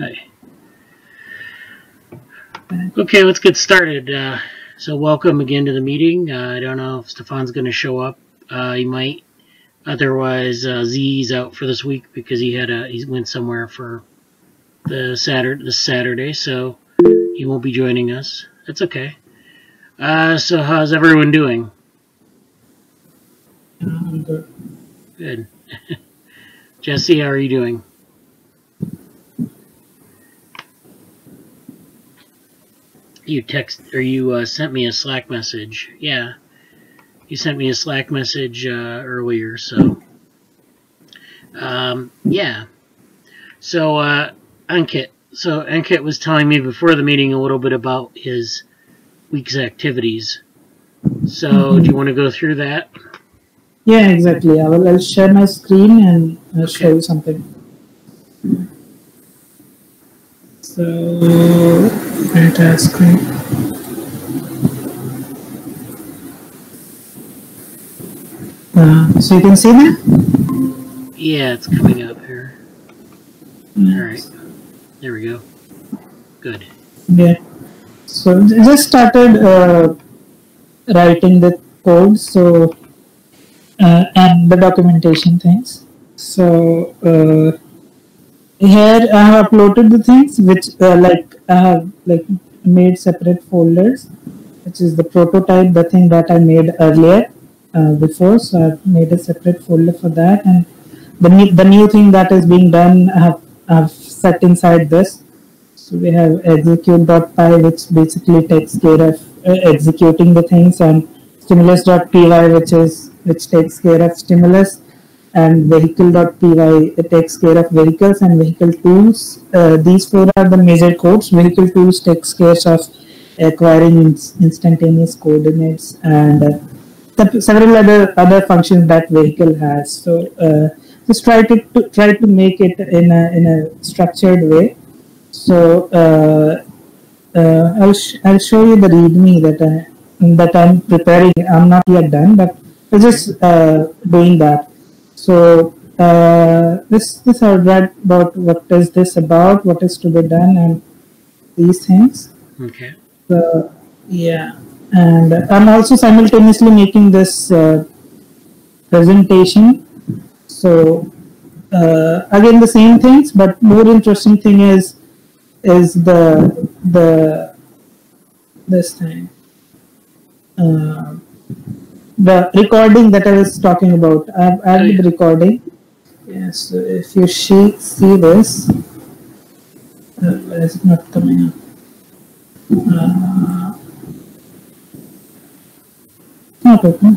Hi. Okay, let's get started. Uh, so welcome again to the meeting. Uh, I don't know if Stefan's going to show up. Uh, he might. Otherwise, uh, Z's out for this week because he had a he went somewhere for the Saturday this Saturday, so he won't be joining us. That's okay. Uh, so how's everyone doing? Good. Jesse, how are you doing? You text or you uh, sent me a Slack message. Yeah, you sent me a Slack message uh, earlier. So, um, yeah. So, uh, Ankit. So Ankit was telling me before the meeting a little bit about his week's activities. So, do you want to go through that? Yeah, exactly. I will I'll share my screen and I'll show you something. So, entire screen. Uh, so you can see that? Yeah, it's coming up here. All right. There we go. Good. Yeah. So I just started uh, writing the code. So uh, and the documentation things. So uh, here I have uploaded the things which uh, like I have like made separate folders, which is the prototype, the thing that I made earlier uh, before. So I've made a separate folder for that, and the new, the new thing that is being done I have I've set inside this. So we have execute.py, which basically takes care of uh, executing the things, and stimulus.py, which is which takes care of stimulus and vehicle.py takes care of vehicles and vehicle tools. Uh, these four are the major codes. Vehicle tools takes care of acquiring instantaneous coordinates and uh, several other other functions that vehicle has. So uh, just try to, to, try to make it in a in a structured way. So uh, uh, I'll, sh- I'll show you the readme that I that I'm preparing. I'm not yet done but I'm just uh, doing that. So uh, this this I read about what is this about, what is to be done, and these things. Okay. So yeah, and I'm also simultaneously making this uh, presentation. So uh, again, the same things, but more interesting thing is is the the this thing. Uh, the recording that I was talking about. I've added yeah. the recording. Yes, so if you see, see this, uh, where is it not coming up? Uh, not open.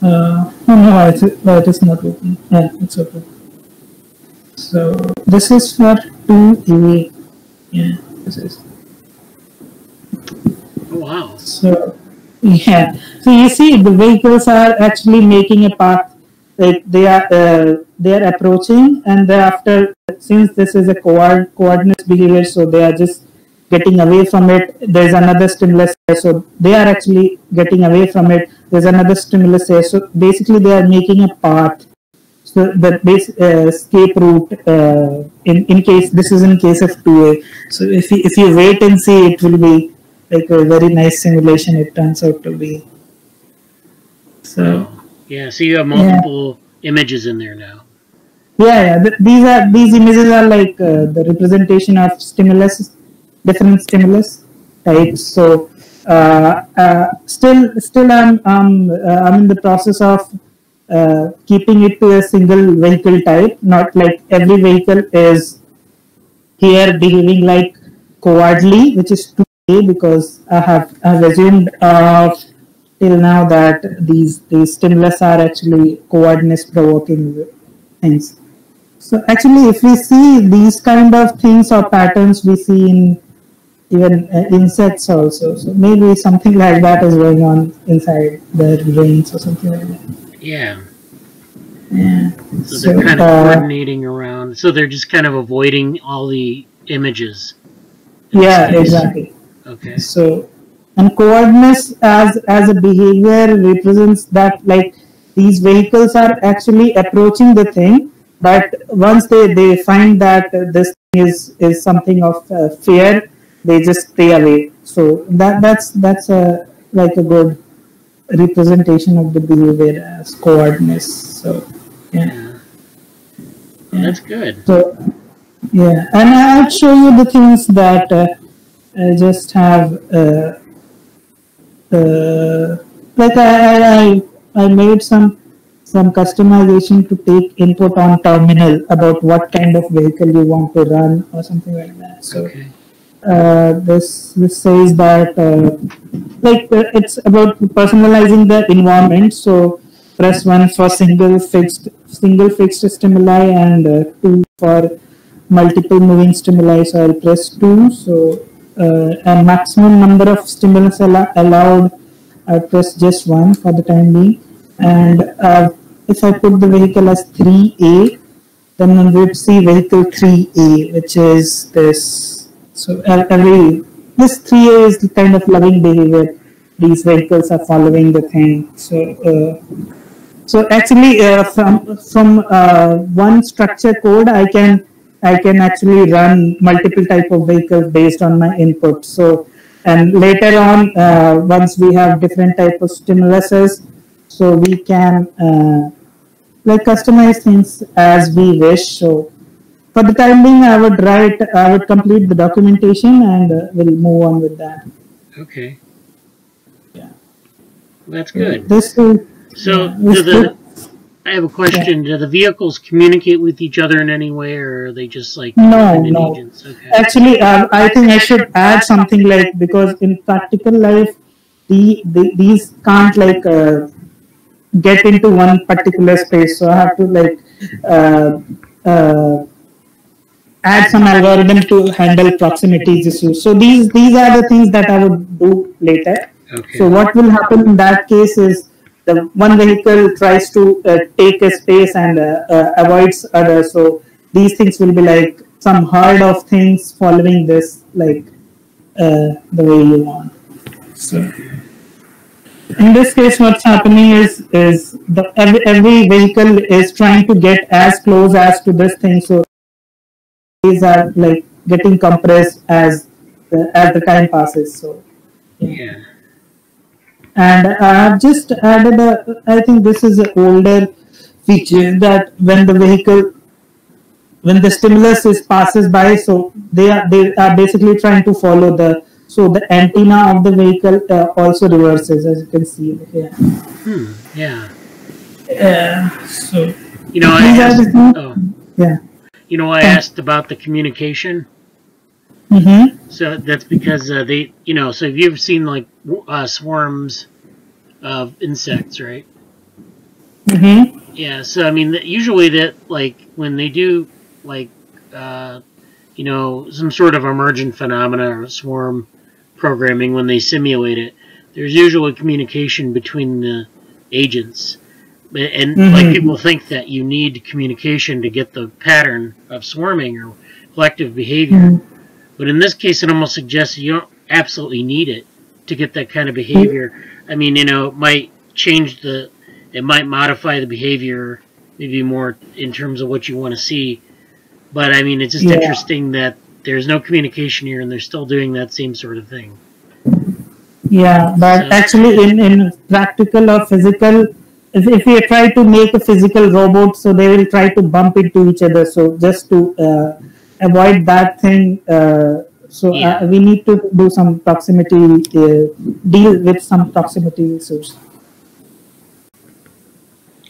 Uh, oh no, why it, is not open? Yeah, it's open. So this is for 2EV. Yeah, this is. Oh, wow. So, yeah. So you see, the vehicles are actually making a path. They, they are uh, they are approaching, and thereafter, since this is a coord- coordinate behavior, so they are just getting away from it. There's another stimulus there, so they are actually getting away from it. There's another stimulus there, so basically they are making a path. So the base uh, escape route uh, in in case this is in case of 2A. So if you, if you wait and see, it will be like a very nice simulation it turns out to be. So yeah, so you have multiple yeah. images in there now. Yeah, yeah. these are these images are like uh, the representation of stimulus, different stimulus types. So uh, uh, still, still, I'm um, I'm in the process of uh, keeping it to a single vehicle type. Not like every vehicle is here behaving like coordly, which is because I have I've assumed uh, till now that these these stimulus are actually coordinates provoking things. So actually, if we see these kind of things or patterns, we see in even uh, insects also. So maybe something like that is going on inside their brains or something like that. Yeah. Yeah. So they're kind of uh, coordinating around. So they're just kind of avoiding all the images. Yeah, exactly. Okay. So, and coordinates as as a behavior represents that like these vehicles are actually approaching the thing, but once they, they find that this is is something of uh, fear, they just stay away. So that that's that's a like a good representation of the behavior as coordinates. So yeah. Yeah. That's good. So yeah, and I'll show you the things that uh, I just have. Uh, uh, like I, I I made some some customization to take input on terminal about what kind of vehicle you want to run or something like that. So Okay. uh, this this says that uh, like uh, it's about personalizing the environment. So press one for single fixed single fixed stimuli and uh, two for multiple moving stimuli. So I'll press two. So uh, a maximum number of stimulus allo- allowed. I press just one for the time being. And uh, if I put the vehicle as 3A, then we would see vehicle 3A, which is this. So uh, every this 3A is the kind of loving behavior. These vehicles are following the thing. So uh, so actually uh, from from uh, one structure code, I can I can actually run multiple type of vehicles based on my input. So and later on, uh, once we have different type of stimuluses, so we can uh, like customize things as we wish. So for the time being, I would write, I would complete the documentation, and uh, we'll move on with that. Okay. Yeah. That's good. This is So yeah, the I have a question. Do the vehicles communicate with each other in any way, or are they just like No, no. Okay. Actually, uh, I think I should add something like because in practical life, the, the these can't like uh, get into one particular space. So I have to like uh, uh, add some algorithm to handle proximity issues. So these these are the things that I would do later. Okay. So what will happen in that case is the one vehicle tries to uh, take a space and uh, uh, avoids others. So these things will be like some herd of things following this, like uh, the way you want. So in this case, what's happening is is the every, every vehicle is trying to get as close as to this thing. So these are like getting compressed as the, as the time passes. So yeah. And I've just added a, I think this is an older feature that when the vehicle, when the stimulus is passes by, so they are they are basically trying to follow the, so the antenna of the vehicle uh, also reverses as you can see here. Hmm. Yeah. Yeah. So You know, I asked. Oh, yeah. you know, I asked about the communication. Mm-hmm. So that's because uh, they, you know, so if you've seen like uh, swarms of insects, right? Mm-hmm. Yeah. So I mean, usually that like when they do like, uh, you know, some sort of emergent phenomena or swarm programming when they simulate it, there's usually communication between the agents. And like Mhm. people think that you need communication to get the pattern of swarming or collective behavior. Mhm. But in this case, it almost suggests you don't absolutely need it to get that kind of behavior. I mean, you know, it might change the, it might modify the behavior maybe more in terms of what you want to see. But I mean, it's just Yeah. interesting that there's no communication here and they're still doing that same sort of thing. Yeah, but So- actually, in, in practical or physical, if, if we try to make a physical robot, so they will try to bump into each other. So just to uh, avoid that thing, uh, so Yeah. uh, we need to do some proximity, uh, deal with some proximity issues.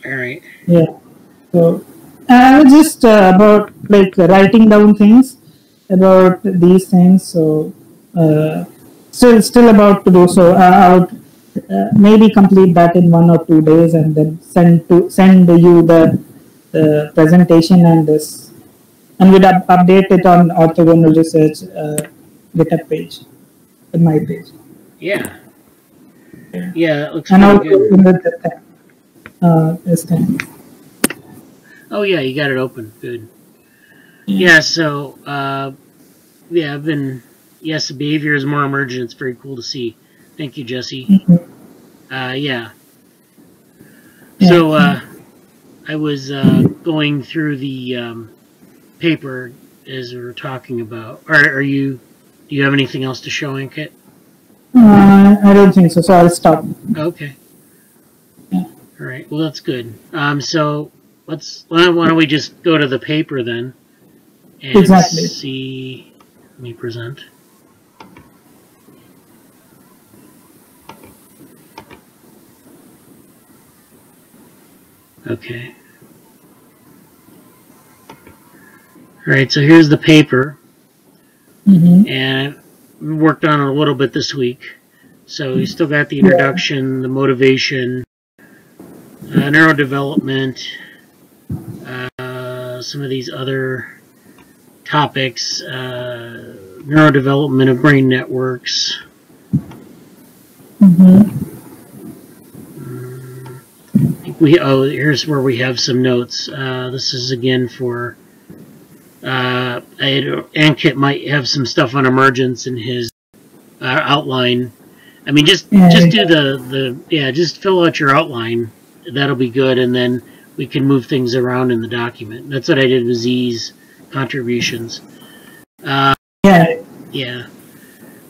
All right. Yeah. So I was just uh, about like writing down things about these things. So uh, still still about to do so. Uh, I would uh, maybe complete that in one or two days and then send to send you the the presentation and this and we'd up, update it on orthogonal research uh, GitHub page, in my page, Yeah. Yeah, looks and also good. the uh, this thing. Oh yeah, you got it open. Good. Yeah. So, uh, yeah, I've been. Yes, the behavior is more emergent. It's very cool to see. Thank you, Jesse. Mhm. Uh, yeah. So uh, I was uh, going through the um, paper as we were talking about. Are, are you? Do you have anything else to show, Ankit? Uh, I don't think so. So I'll stop. Okay. Yeah. All right. Well, that's good. Um, so let's. Why don't why don't we just go to the paper then? And Exactly. See. Let me present. Okay. All right. So here's the paper hmm and we worked on it a little bit this week. So we still got the introduction, the motivation, uh, neurodevelopment, uh, some of these other topics, uh, neurodevelopment of brain networks. hmm I think we oh here's where we have some notes. Uh, this is again for uh, Ankit might have some stuff on emergence in his uh, outline. I mean, just Yeah, just do the the yeah, just fill out your outline. That'll be good, and then we can move things around in the document. That's what I did with Z's contributions. Uh, Yeah. yeah.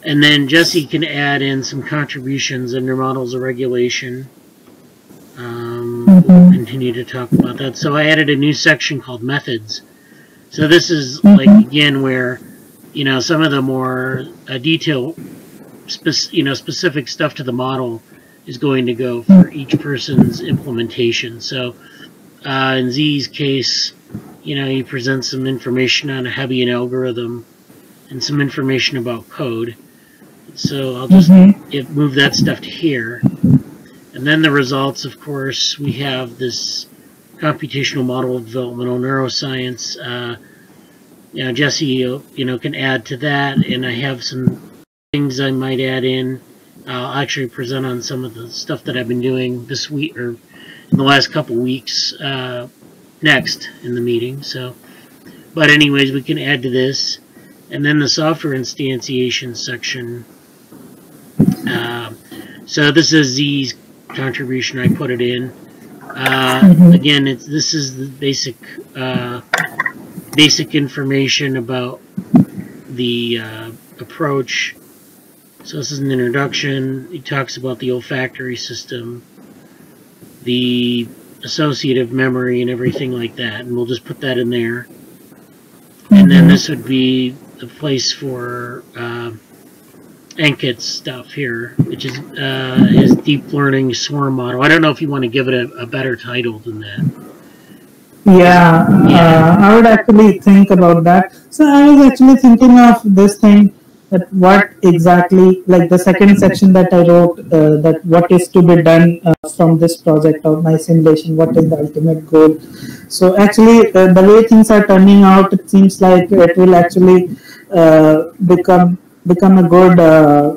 And then Jesse can add in some contributions under models of regulation. Um, Mhm. We'll continue to talk about that. So I added a new section called methods. So this is Mhm. like again where, you know, some of the more uh, detail, you know, specific stuff to the model is going to go for each person's implementation. So uh, in Z's case, you know, he presents some information on a Hebbian algorithm and some information about code. So I'll just hmm it, move that stuff to here. And then the results, of course, we have this computational model of developmental neuroscience. Uh, you know, Jesse, you, know, can add to that, and I have some things I might add in. I'll actually present on some of the stuff that I've been doing this week or in the last couple weeks uh, next in the meeting. So, but anyways, we can add to this, and then the software instantiation section. Um, so this is Z's contribution. I put it in. Uh, Mhm. Again, it's this is the basic uh, basic information about the uh, approach. So this is an introduction. He talks about the olfactory system, the associative memory, and everything like that. And we'll just put that in there. And then Mhm. this would be the place for Ankit's stuff here, which is uh, his deep learning swarm model. I don't know if you want to give it a, a better title than that. Yeah, Yeah. Uh, I would actually think about that. So I was actually thinking of this thing that what exactly, like the second section that I wrote, uh, that what is to be done uh, from this project of my simulation, what is the ultimate goal. So actually, uh, the way things are turning out, it seems like it will actually uh, become become a good uh,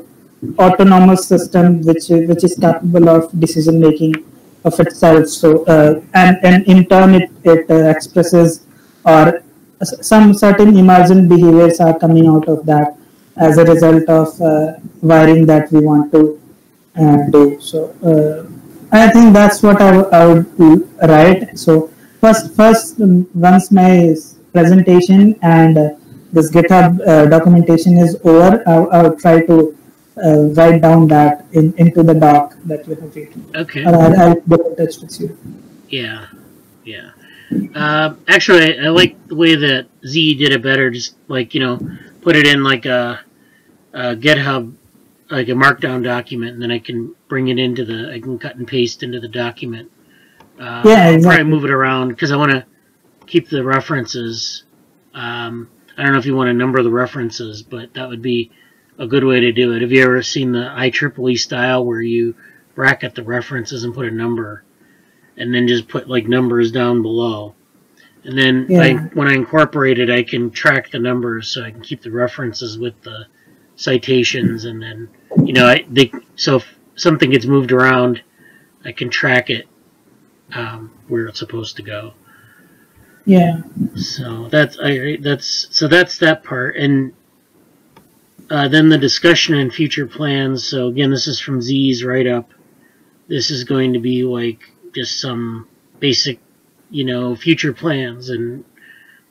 autonomous system which which is capable of decision making of itself. So uh, and and in turn it it uh, expresses or some certain emergent behaviors are coming out of that as a result of uh, wiring that we want to uh, do. So I think that's what I, would l- write. So first first um, once my presentation and this GitHub uh, documentation is over, I, I will try to uh, write down that in, into the doc that you have written. Okay. Or I'll, I'll get in touch with you. Yeah. Yeah. Uh, actually, I, I like the way that Z did it better. Just like you know, put it in like a, a GitHub, like a Markdown document, and then I can bring it into the. I can cut and paste into the document. Uh, Yeah, I'll exactly. probably move it around because I want to keep the references. Um, I don't know if you want to number the references, but that would be a good way to do it. Have you ever seen the IEEE style where you bracket the references and put a number, and then just put like numbers down below? And then I, when I incorporate it, I can track the numbers so I can keep the references with the citations, and then you know, I they so if something gets moved around, I can track it um, where it's supposed to go. Yeah. So that's I that's so that's that part, and uh, then the discussion and future plans. So again, this is from Z's write up. This is going to be like just some basic, you know, future plans, and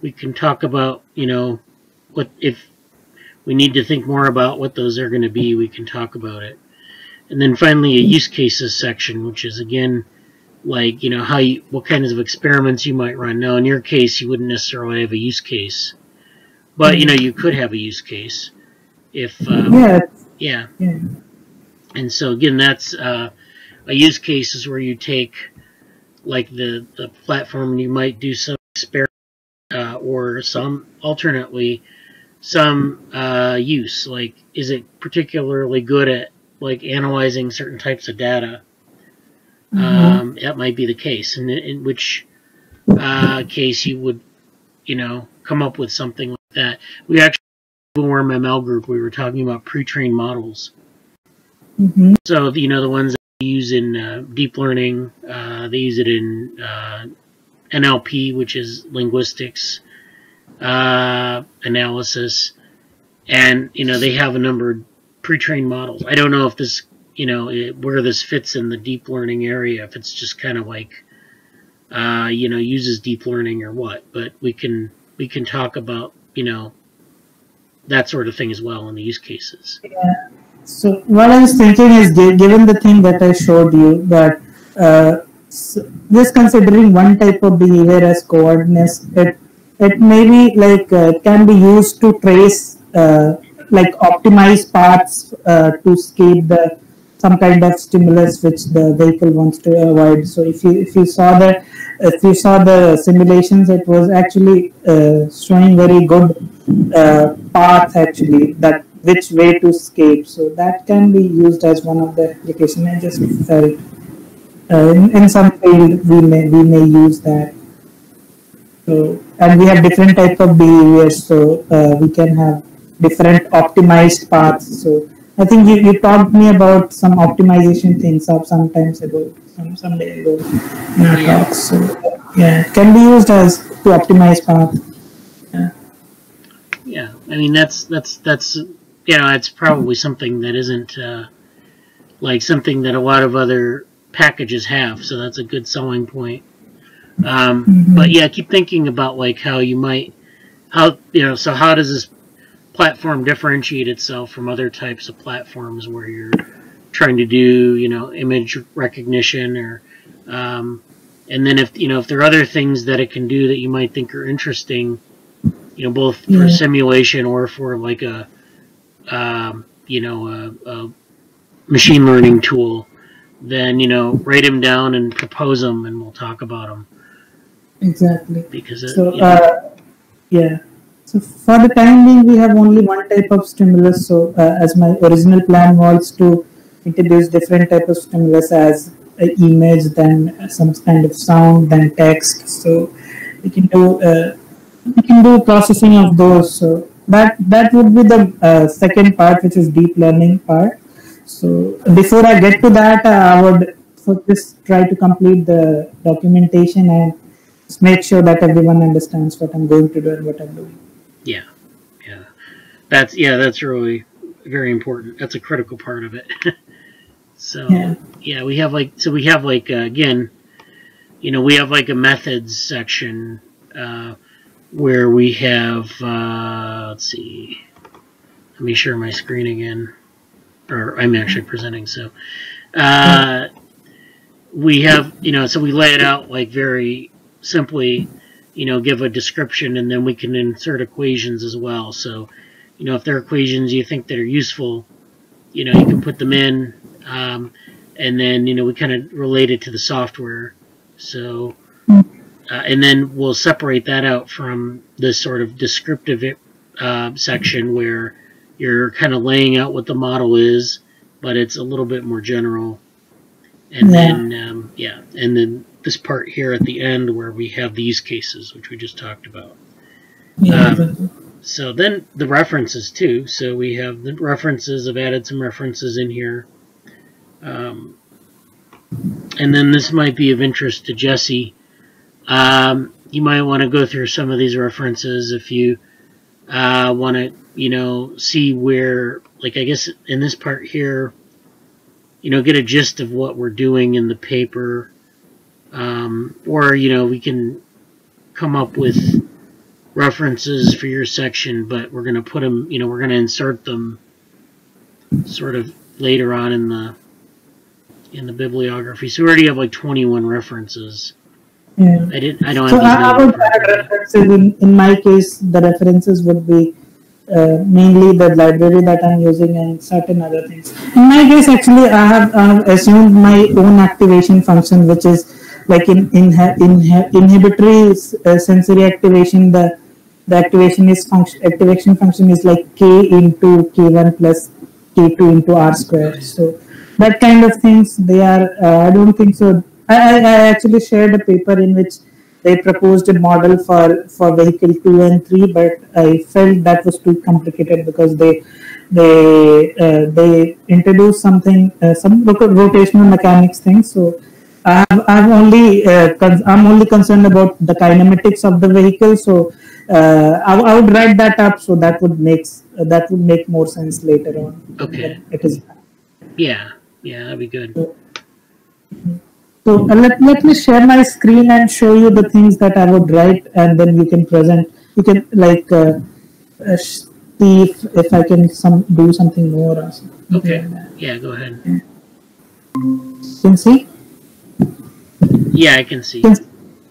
we can talk about, you know, what if we need to think more about what those are going to be. We can talk about it, and then finally a use cases section, which is again like you know how you what kinds of experiments you might run. Now, in your case, you wouldn't necessarily have a use case, but you know you could have a use case if um, yeah, yeah. yeah, And so again, that's uh, a use case is where you take like the the platform and you might do some experiment uh, or some alternately some uh, use. Like, is it particularly good at like analyzing certain types of data? Um, that might be the case, and in, in which uh, case you would, you know, come up with something like that. We actually, when we're ML group, we were talking about pre-trained models. hmm So you know the ones that they use in uh, deep learning, uh, they use it in uh, NLP, which is linguistics uh, analysis, and you know they have a number of pre-trained models. I don't know if this, you know, it, where this fits in the deep learning area. If it's just kind of like, uh, you know, uses deep learning or what. But we can we can talk about you know that sort of thing as well in the use cases. yeah. So what I was thinking is, given the thing that I showed you, that uh, just considering one type of behavior as coordinates, it it may be like uh, can be used to trace, uh, like optimize paths uh, to escape the some kind of stimulus which the vehicle wants to avoid. So if you if you saw the if you saw the simulations, it was actually uh, showing very good uh, path actually that which way to escape. So that can be used as one of the application. I just felt uh, in, in some field we may we may use that. So and we have different type of behaviors, so uh, we can have different optimized paths. So I think you, you talked me about some optimization things up sometimes ago, some some day ago in our Yeah. talks. So yeah, it can be used as to optimize path. Yeah. Yeah, I mean that's that's that's you know it's probably something that isn't uh, like something that a lot of other packages have, so that's a good selling point. Um, Mhm. But yeah, keep thinking about like how you might how you know so how does this platform differentiate itself from other types of platforms where you're trying to do you know image recognition or um, and then if you know if there are other things that it can do that you might think are interesting you know both for Yeah. simulation or for like a um, you know a, a machine learning tool then you know write them down and propose them and we'll talk about them Exactly. because it, So you know, uh, yeah. So for the time being, we have only one type of stimulus. So uh, as my original plan was to introduce different type of stimulus as an image, then some kind of sound, then text. So we can do uh, we can do processing of those. So that that would be the uh, second part, which is deep learning part. So before I get to that, uh, I would just try to complete the documentation and make sure that everyone understands what I'm going to do and what I'm doing. Yeah. Yeah. That's yeah that's really very important. That's a critical part of it. So Yeah. yeah we have like so we have like uh, again you know we have like a methods section uh, where we have uh, let's see. Let me share my screen again. Or i'm actually presenting so uh, we have you know so we lay it out like very simply you know give a description and then we can insert equations as well. So you know if there are equations you think that are useful you know you can put them in um, and then you know we kind of relate it to the software. So uh, and then we'll separate that out from this sort of descriptive uh, section where you're kind of laying out what the model is but it's a little bit more general. And Yeah. then um, yeah and then this part here at the end where we have these cases which we just talked about Yeah. Um, so then the references too. So we have the references. I've added some references in here. Um, and then this might be of interest to Jesse. Um, you might want to go through some of these references if you uh, want to, you know, see where, like I guess in this part here, you know, get a gist of what we're doing in the paper. Um, or you know we can come up with references for your section, but we're going to put them, you know, we're going to insert them sort of later on in the in the bibliography. So we already have like 21 references. Yeah. I didn't. I don't So have. I, would add references. In, in my case, the references would be uh, mainly the library that I'm using and certain other things. In my case, actually, I have uh, assumed my own activation function, which is like in, in, in inhibitory uh, sensory activation. The the activation is function activation function is like k into k1 plus k2 into r square. So that kind of things they are. Uh, I don't think so. I, I actually shared a paper in which they proposed a model for for vehicle two and three, but I felt that was too complicated because they they uh, they introduced something uh, some rotational mechanics thing. So I have, I'm only uh, I'm only concerned about the kinematics of the vehicle. So uh, I, I would write that up so that would make that would make more sense later on. Okay. It is. Yeah. Yeah, that'd be good. So uh, let, let me share my screen and show you the things that I would write and then you can present, you can like uh, uh, see if, if I can some do something more or something. Okay. Yeah, go ahead. You can see? Yeah, I can see.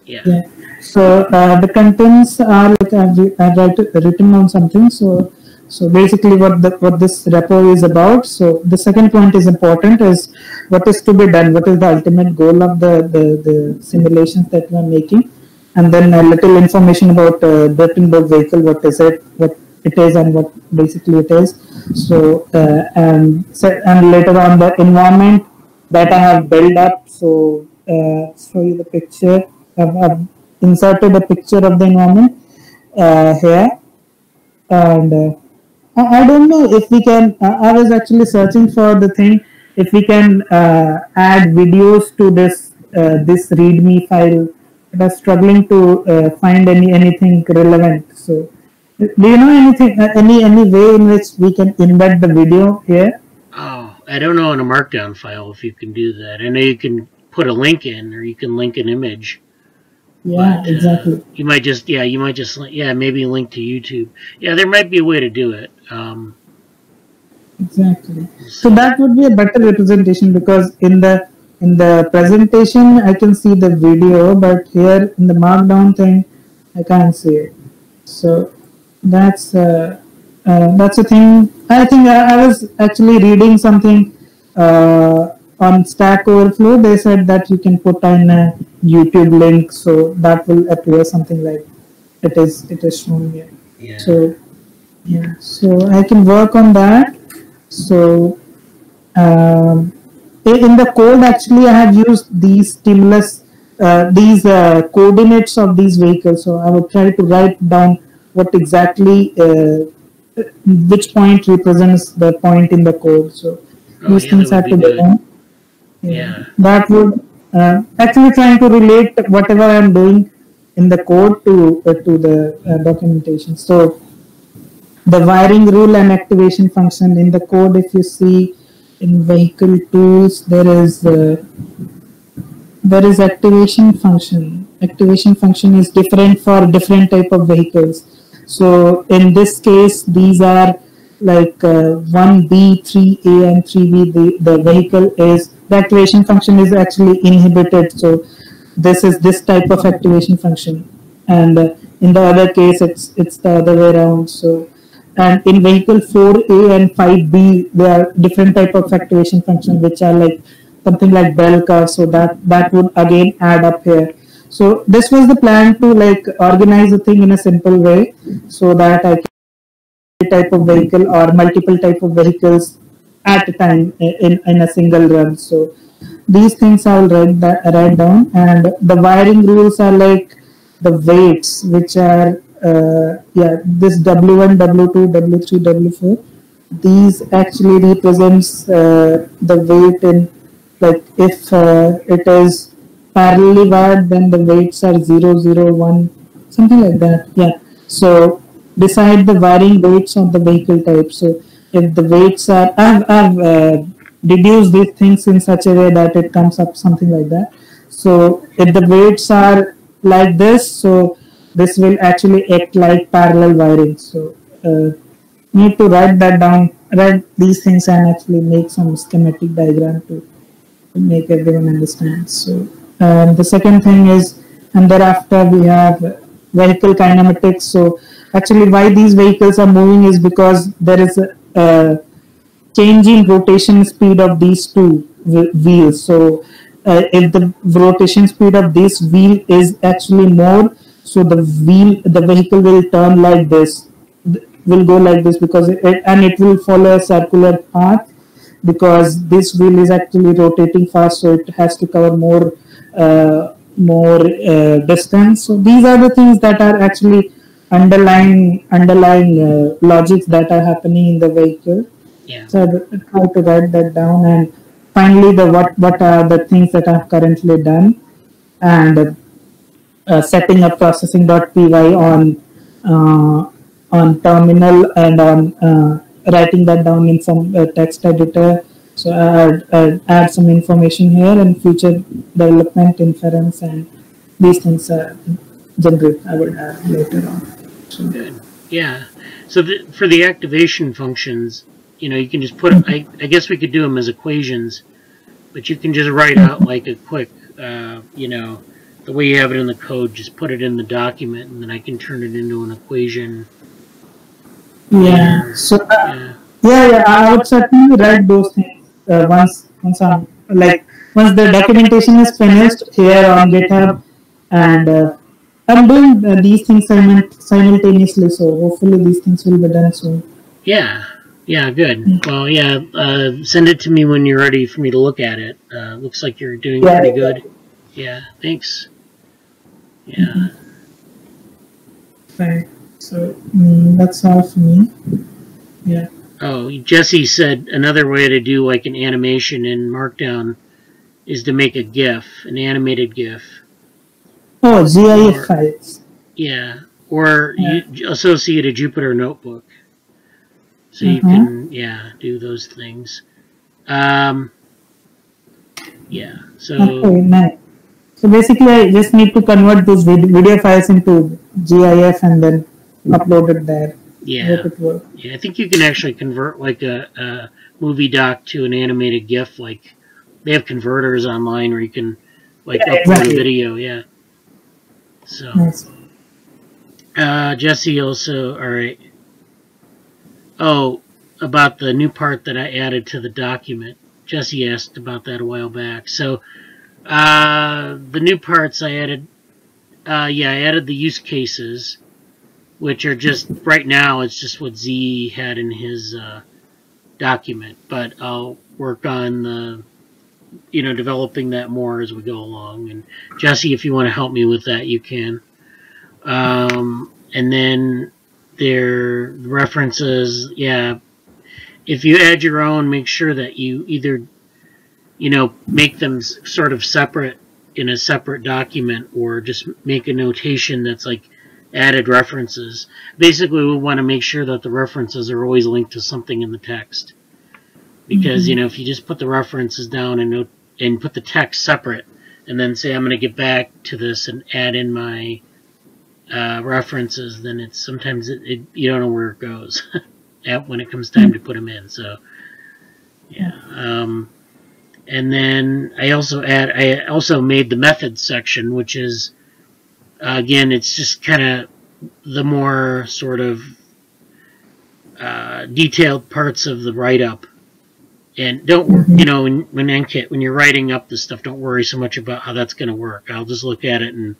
Yeah. Yeah. So uh, the contents are like I've, written on something. So so basically, what the what this repo is about. So the second point is important is what is to be done. What is the ultimate goal of the the, the simulations that we are making, and then a little information about uh, Braitenberg vehicle. What is it? What it is and what basically it is. So uh, and so, and later on the environment that I have built up. So show you the picture. I've, I've inserted a picture of the environment uh, here, and uh, I, don't know if we can. Uh, I was actually searching for the thing if we can uh, add videos to this uh, this README file. I was struggling to uh, find any anything relevant. So, do you know anything? Uh, any any way in which we can embed the video here? Oh, I don't know in a markdown file if you can do that. I know you can put a link in or you can link an image. Yeah, But, uh, exactly. You might just, yeah, you might just, yeah, maybe link to YouTube. Yeah, there might be a way to do it. Um, Exactly. So that would be a better representation because in the in the presentation I can see the video, but here in the markdown thing I can't see it. So that's uh, uh, that's a thing. I think I, I was actually reading something uh, on Stack Overflow. They said that you can put in a YouTube link, so that will appear something like it is it is shown here. yeah. So yeah, so I can work on that. So um, in the code, actually, I have used these stimulus, uh, these uh, coordinates of these vehicles. So I will try to write down what exactly, uh, which point represents the point in the code. So Oh, these yeah, things have to be done. Yeah. That would uh, actually trying to relate whatever I'm doing in the code to uh, to the uh, documentation. So the wiring rule and activation function in the code, if you see in vehicle tools, there is uh, there is activation function. Activation function is different for different type of vehicles. So in this case, these are like uh, 1B, 3A, and 3B. The, the vehicle is the activation function is actually inhibited. So this is this type of activation function, and uh, in the other case, it's it's the other way around. So and in vehicle 4A and 5B, there are different type of activation function which are like something like bell curve. So that that would again add up here. So this was the plan to like organize the thing in a simple way so that I can type of vehicle or multiple type of vehicles at a time in, in a single run. So these things I'll write, write down and the wiring rules are like the weights which are uh, yeah this W1, W2, W3, W4 these actually represents uh, the weight in like if uh, it is parallelly wired then the weights are 0, 0, 1 something like that yeah so decide the wiring weights of the vehicle type so if the weights are I've, I've uh, deduced these things in such a way that it comes up something like that So if the weights are like this, so this will actually act like parallel wiring. So uh, need to write that down, write these things and actually make some schematic diagram to, to make everyone understand. So um, the second thing is, and thereafter we have vehicle kinematics. So actually why these vehicles are moving is because there is a, a change in rotation speed of these two wheels. So uh, if the rotation speed of this wheel is actually more, so the wheel, the vehicle will turn like this, will go like this because it, and it will follow a circular path because this wheel is actually rotating fast, so it has to cover more uh, more uh, distance. So these are the things that are actually underlying underlying uh, logics that are happening in the vehicle. Yeah. So I try to write that down and finally the what what are the things that I've currently done and uh, setting up processing.py on uh, on terminal and on uh, writing that down in some uh, text editor so I add, add some information here and future development inference and these things are generate I will add later on. So. Good. Yeah. So the, for the activation functions, you know, you can just put, I, I guess we could do them as equations, but you can just write out like a quick, uh, you know, the way you have it in the code, just put it in the document, and then I can turn it into an equation. Yeah. So, uh, yeah. yeah, yeah, I would certainly write those things uh, once, once I'm like once the documentation is finished here on GitHub, and uh, I'm doing uh, these things simultaneously, so hopefully these things will be done soon. Yeah, yeah, good. Well, yeah, uh, send it to me when you're ready for me to look at it. Uh, looks like you're doing yeah, pretty good. Yeah, thanks. Yeah. Mm-hmm. Right. So mm, that's all for me. Yeah. Oh, Jesse said another way to do like an animation in Markdown is to make a GIF, an animated GIF. Oh, GIF files. Yeah, or yeah. You associate a Jupyter notebook so you mm-hmm. can yeah do those things. Um, yeah. So. Okay, nice. So basically, I just need to convert those video files into GIF and then upload it there. Yeah. Yeah, I think you can actually convert like a, a movie doc to an animated GIF. Like they have converters online where you can like yeah, upload exactly. a video. Yeah. So. Nice. Uh, Jesse also. All right. Oh, about the new part that I added to the document. Jesse asked about that a while back. So, uh, the new parts I added, uh, yeah, I added the use cases, which are just, right now, it's just what Z had in his uh, document. But I'll work on the, you know, developing that more as we go along. And Jesse, if you want to help me with that, you can. Um, and then their references, yeah. If you add your own, make sure that you either, you know, make them sort of separate in a separate document or just make a notation that's like added references. Basically, we want to make sure that the references are always linked to something in the text. Because, mm -hmm. you know, if you just put the references down and note, and put the text separate and then say, I'm going to get back to this and add in my uh, references, then it's sometimes it, it, you don't know where it goes when it comes time to put them in. So yeah. Um, and then I also add I also made the methods section, which is uh, again it's just kind of the more sort of uh, detailed parts of the write up. And don't mm-hmm. you know when when Ankit when you're writing up this stuff, don't worry so much about how that's going to work. I'll just look at it and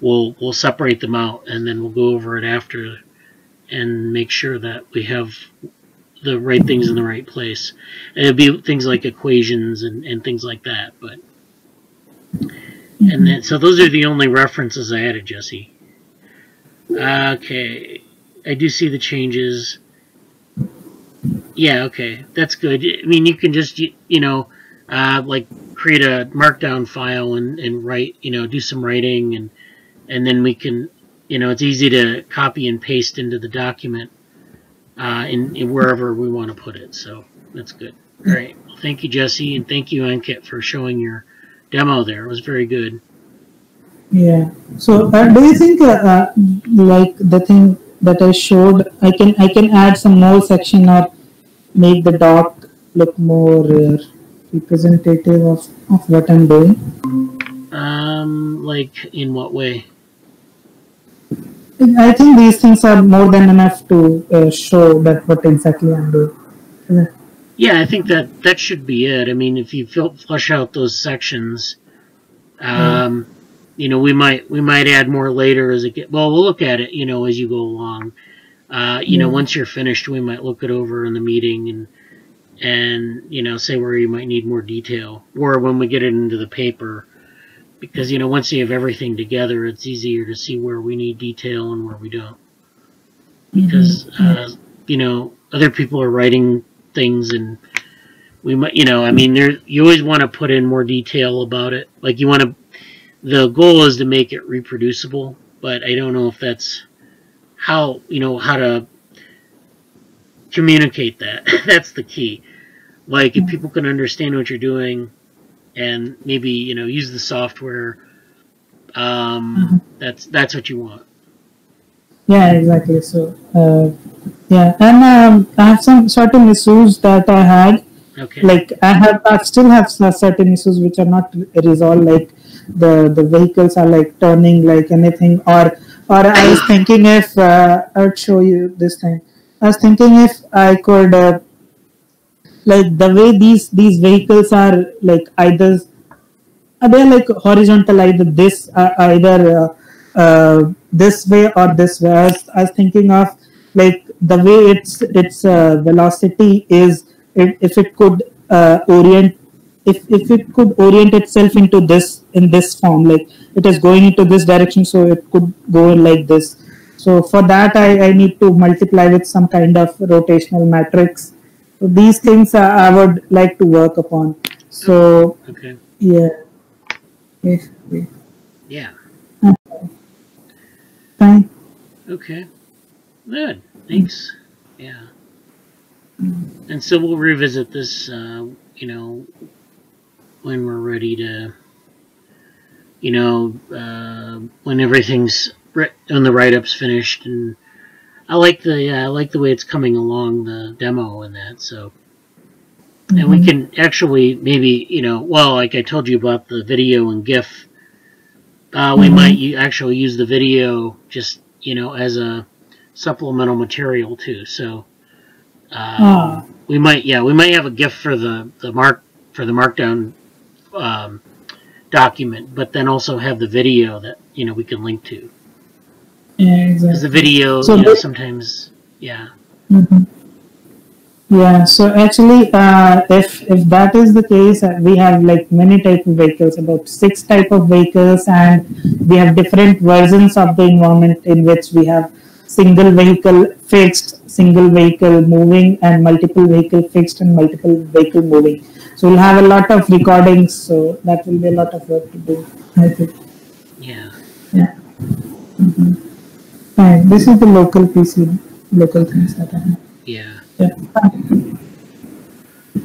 we'll we'll separate them out and then we'll go over it after and make sure that we have the right things in the right place. And it'll be things like equations and, and things like that. But and then so those are the only references I added, Jesse. Okay, I do see the changes. Yeah, okay, that's good. I mean, you can just you know, uh, like create a markdown file and and write, you know, do some writing and and then we can, you know, it's easy to copy and paste into the document uh, in, in wherever we want to put it. So that's good. Right. Well, thank you, Jesse, and thank you, Ankit, for showing your demo there. It was very good. Yeah. So, uh, do you think, uh, uh, like the thing that I showed, I can I can add some more section or make the doc look more uh, representative of, of what I'm doing? Um, like in what way? I think these things are more than enough to uh, show that what exactly I'm doing. Yeah. Yeah, I think that that should be it. I mean, if you fill, flush out those sections, um, you know, we might we might add more later as it get. Well, we'll look at it, you know, as you go along. Uh, you know, once you're finished, we might look it over in the meeting and and you know say where you might need more detail, or when we get it into the paper, because you know once you have everything together, it's easier to see where we need detail and where we don't. Because Mhm. uh, you know other people are writing things and we might you know i mean there you always want to put in more detail about it like you want to the goal is to make it reproducible but i don't know if that's how you know how to communicate that that's the key like if people can understand what you're doing and maybe you know use the software um that's that's what you want Yeah, exactly. So, uh, yeah, and um, I have some certain issues that I had. okay Like I have, I still have certain issues which are not resolved. Like the the vehicles are like turning like anything, or or I was thinking if uh, I would show you this time. I was thinking if I could, uh, like the way these these vehicles are like either uh, they're like horizontal either this uh, either uh, uh, this way or this way I was, I was thinking of like the way its its uh, velocity is if, if it could orient if, if it could orient itself into this in this form like it is going into this direction so it could go like this so for that I, I need to multiply with some kind of rotational matrix so these things uh, I would like to work upon so okay yeah. Yes. yes. yeah Fine. Okay. Good. Thanks. Yeah. And so we'll revisit this, uh, you know, when we're ready to, you know, uh, when everything's ri- when the write-up's finished, and I like the yeah, I like the way it's coming along the demo and that. So, and we Mhm. can actually maybe you know, well, like I told you about the video and GIF. Uh, we Mhm. might actually use the video just you know as a supplemental material too. So um, Ah. we might yeah we might have a GIF for the the mark for the markdown um, document, but then also have the video that you know we can link to Yeah, because the exactly. video So you know sometimes yeah Mhm. Yeah. So actually, uh, if if that is the case, uh, we have like many type of vehicles, about six type of vehicles, and we have different versions of the environment in which we have single vehicle fixed, single vehicle moving, and multiple vehicle fixed and multiple vehicle moving. So we'll have a lot of recordings. So that will be a lot of work to do. I think. yeah Yeah. Mhm. Fine. This is the local PC, local things that I have. yeah Yeah.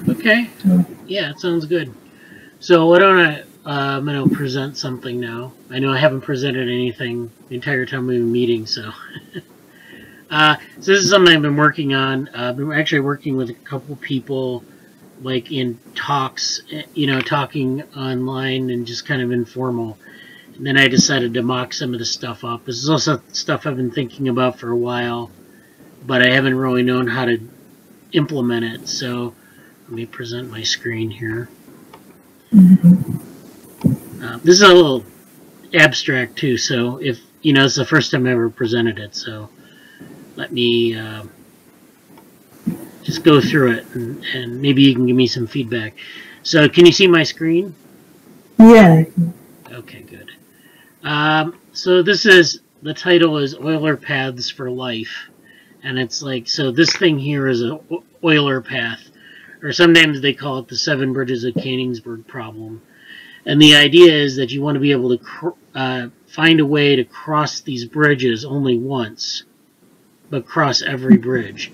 okay So, yeah it sounds good. So why don't I uh, I'm gonna present something now. I know I haven't presented anything the entire time we've been meeting, so. uh, so this is something I've been working on. Uh, I've been actually working with a couple people, like in talks, you know, talking online and just kind of informal. And then I decided to mock some of the stuff up. This is also stuff I've been thinking about for a while, but I haven't really known how to implement it. So let me present my screen here. mhm. Uh, this is a little abstract too, so if you know, it's the first time I ever presented it, so let me uh, just go through it and, and maybe you can give me some feedback. So, can you see my screen? Yeah. Okay, good. Um, so this is the title is Euler Paths for Life, and it's like so. This thing here is a O- Euler path, or sometimes they call it the Seven Bridges of Königsberg problem. And the idea is that you want to be able to cr- uh, find a way to cross these bridges only once, but cross every bridge.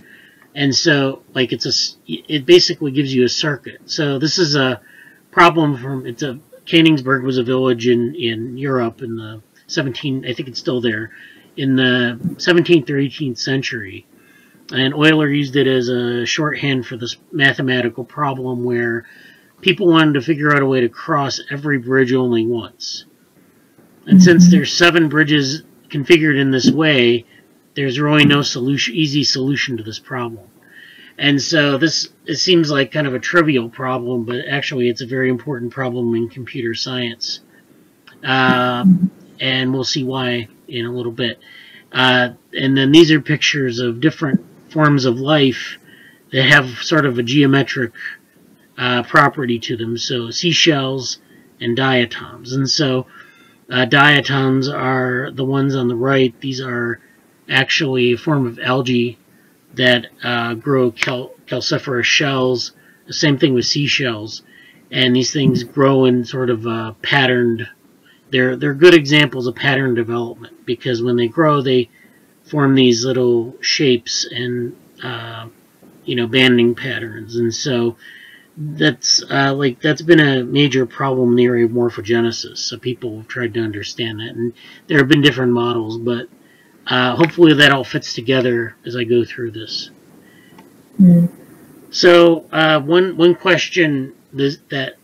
And so, like, it's a, it basically gives you a circuit. So this is a problem from, it's a Königsberg was a village in, in Europe in the 17, I think it's still there, in the 17th or 18th century. And Euler used it as a shorthand for this mathematical problem where people wanted to figure out a way to cross every bridge only once. And since mm-hmm. there's seven bridges configured in this way, there's really no solution, easy solution to this problem. And so this it seems like kind of a trivial problem, but actually it's a very important problem in computer science. Uh, and we'll see why in a little bit. Uh, and then these are pictures of different forms of life that have sort of a geometric uh, property to them. So seashells and diatoms. And so uh, diatoms are the ones on the right. These are actually a form of algae that uh, grow cal calciferous shells. The same thing with seashells. And these things grow in sort of uh, patterned. They're they're good examples of pattern development because when they grow, they form these little shapes and uh, you know banding patterns. And so that's uh, like that's been a major problem in the area of morphogenesis. So people have tried to understand that, and there have been different models, but uh, hopefully that all fits together as I go through this. Mm. So uh, one one question this, that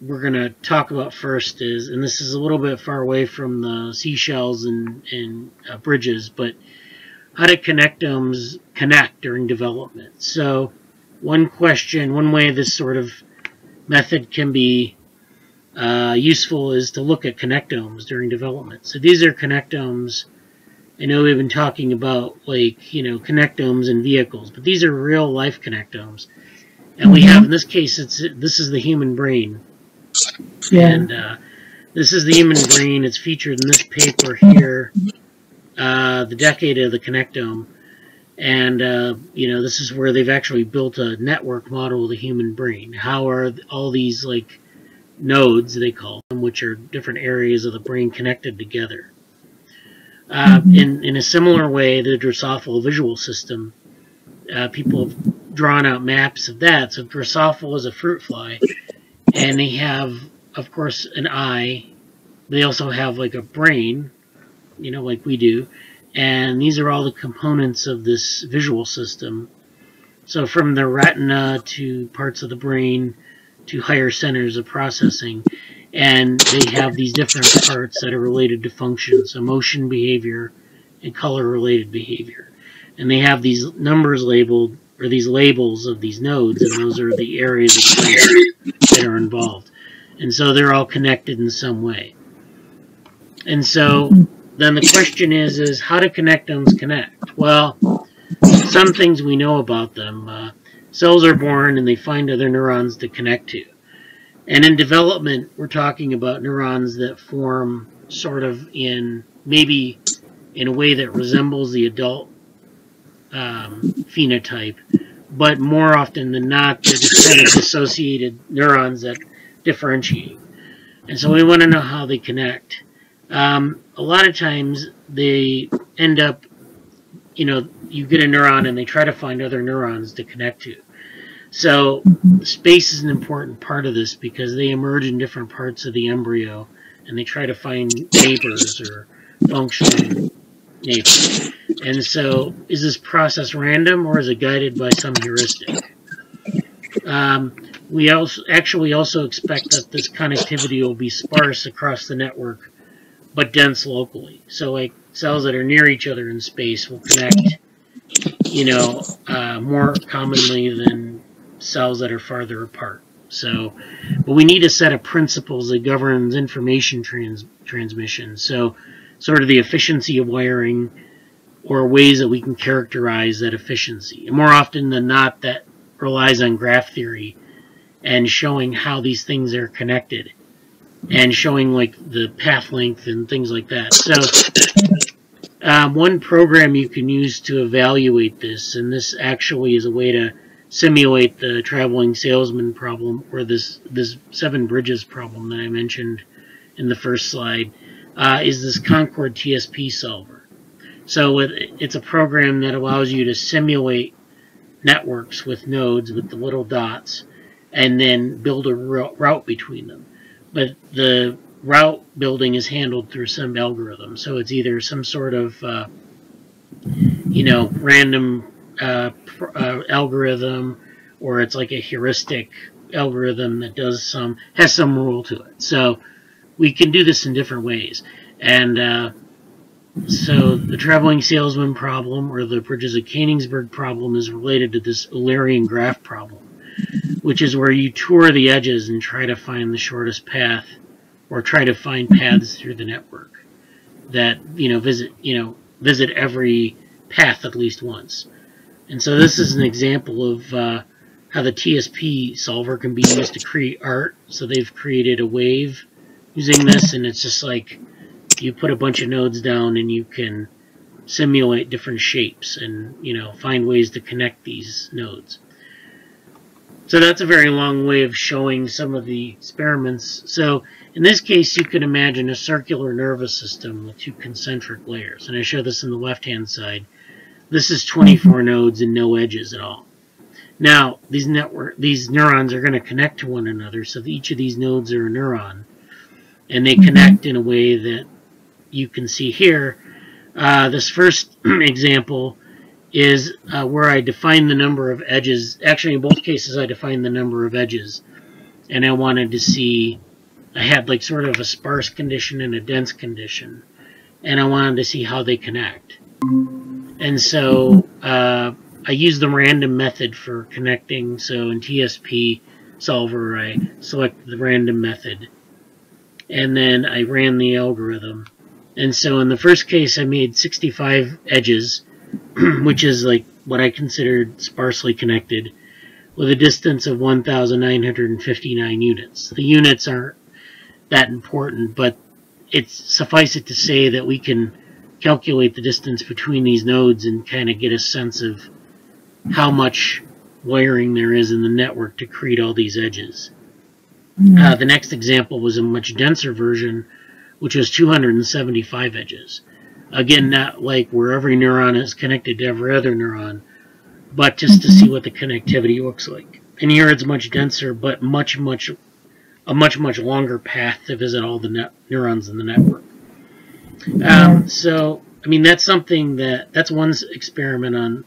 we're going to talk about first is, and this is a little bit far away from the seashells and and uh, bridges, but how do connectomes connect during development? So one question, one way this sort of method can be uh, useful is to look at connectomes during development. So these are connectomes. I know we've been talking about like, you know, connectomes and vehicles, but these are real life connectomes. And we have, in this case, it's this is the human brain. Yeah. And uh, this is the human brain. It's featured in this paper here, uh, The Decade of the Connectome. And, uh, you know, this is where they've actually built a network model of the human brain. How are all these, like, nodes, they call them, which are different areas of the brain connected together? Uh, in, in a similar way, the Drosophila visual system, uh, people have drawn out maps of that. So Drosophila is a fruit fly, and they have, of course, an eye. They also have, like, a brain, you know, like we do and these are all the components of this visual system. So from the retina to parts of the brain to higher centers of processing, and they have these different parts that are related to functions, emotion behavior, and color related behavior. And they have these numbers labeled, or these labels of these nodes, and those are the areas of that are involved. And so they're all connected in some way. And so then the question is, is how do connectomes connect? Well, some things we know about them. Uh, cells are born and they find other neurons to connect to. And in development, we're talking about neurons that form sort of in maybe in a way that resembles the adult um, phenotype, but more often than not, they're just kind of dissociated neurons that differentiate. And so we want to know how they connect. Um, a lot of times they end up, you know, you get a neuron and they try to find other neurons to connect to. So space is an important part of this because they emerge in different parts of the embryo and they try to find neighbors or functional neighbors. And so is this process random or is it guided by some heuristic? Um, we also actually also expect that this connectivity will be sparse across the network but dense locally. So like cells that are near each other in space will connect, you know, uh, more commonly than cells that are farther apart. So, but we need a set of principles that governs information trans transmission. So, sort of the efficiency of wiring, or ways that we can characterize that efficiency. And more often than not, that relies on graph theory and showing how these things are connected and showing like the path length and things like that. So um, one program you can use to evaluate this, and this actually is a way to simulate the traveling salesman problem or this this seven bridges problem that I mentioned in the first slide, uh, is this Concorde TSP solver. So it's a program that allows you to simulate networks with nodes with the little dots and then build a route between them. but the route building is handled through some algorithm. So it's either some sort of, uh, you know, random uh, uh, algorithm, or it's like a heuristic algorithm that does some has some rule to it. So we can do this in different ways, and uh, so the traveling salesman problem or the bridges of Königsberg problem is related to this Eulerian graph problem, which is where you tour the edges and try to find the shortest path or try to find paths through the network that, you know, visit, you know, visit every path at least once. And so this is an example of uh, how the TSP solver can be used to create art. So they've created a wave using this, and it's just like you put a bunch of nodes down and you can simulate different shapes and, you know, find ways to connect these nodes. So that's a very long way of showing some of the experiments. So in this case, you could imagine a circular nervous system with two concentric layers. And I show this on the left-hand side. This is 24 nodes and no edges at all. Now, these network, these neurons are going to connect to one another, so each of these nodes are a neuron. And they connect in a way that you can see here. Uh, this first example is uh, where I define the number of edges. Actually, in both cases, I define the number of edges. And I wanted to see, I had like sort of a sparse condition and a dense condition. And I wanted to see how they connect. And so uh, I use the random method for connecting. So in TSP solver, I select the random method. And then I ran the algorithm. And so in the first case, I made 65 edges which is like what I considered sparsely connected, with a distance of 1,959 units. The units aren't that important, but it's suffice it to say that we can calculate the distance between these nodes and kind of get a sense of how much wiring there is in the network to create all these edges. Mm -hmm. uh, the next example was a much denser version, which was 275 edges. Again, not like where every neuron is connected to every other neuron, but just to see what the connectivity looks like. And here it's much denser, but much, much, a much, much longer path to visit all the neurons in the network. Um, so, I mean, that's something that, that's one experiment on,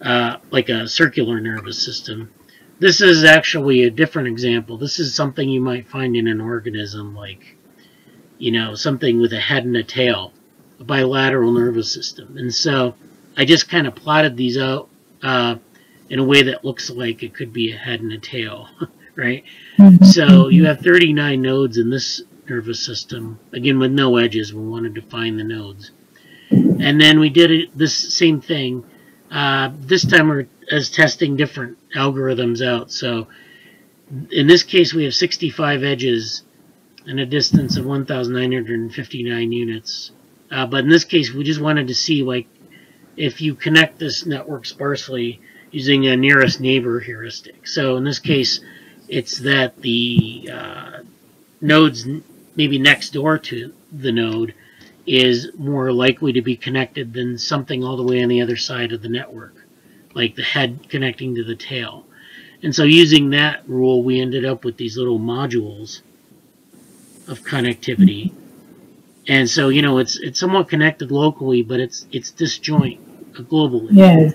uh, like a circular nervous system. This is actually a different example. This is something you might find in an organism, like, you know, something with a head and a tail a bilateral nervous system. And so I just kind of plotted these out uh, in a way that looks like it could be a head and a tail, right? Mm-hmm. So you have 39 nodes in this nervous system, again with no edges. We wanted to find the nodes. And then we did this same thing. Uh, this time we're as testing different algorithms out. So in this case we have 65 edges and a distance of 1,959 units. Uh, but in this case, we just wanted to see like if you connect this network sparsely using a nearest neighbor heuristic. So in this case, it's that the uh, nodes maybe next door to the node is more likely to be connected than something all the way on the other side of the network, like the head connecting to the tail. And so using that rule, we ended up with these little modules of connectivity and so you know it's it's somewhat connected locally, but it's it's disjoint uh, globally. Yeah.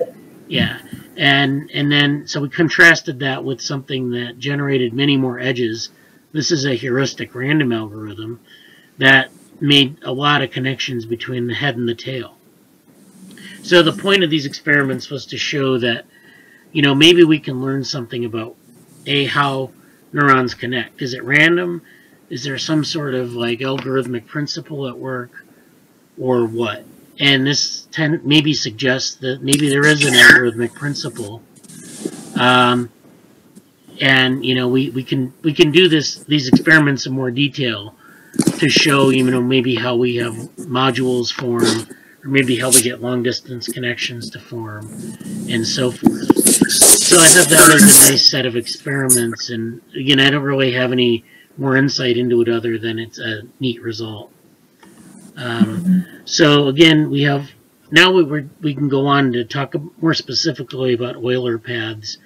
Yeah, and and then so we contrasted that with something that generated many more edges. This is a heuristic random algorithm that made a lot of connections between the head and the tail. So the point of these experiments was to show that, you know, maybe we can learn something about a how neurons connect. Is it random? Is there some sort of like algorithmic principle at work or what? And this maybe suggests that maybe there is an algorithmic principle. Um, and you know we, we can we can do this these experiments in more detail to show you know maybe how we have modules form or maybe how we get long distance connections to form and so forth. So I thought that was a nice set of experiments and again I don't really have any more insight into it other than it's a neat result. Um, so again, we have now we we can go on to talk more specifically about Euler paths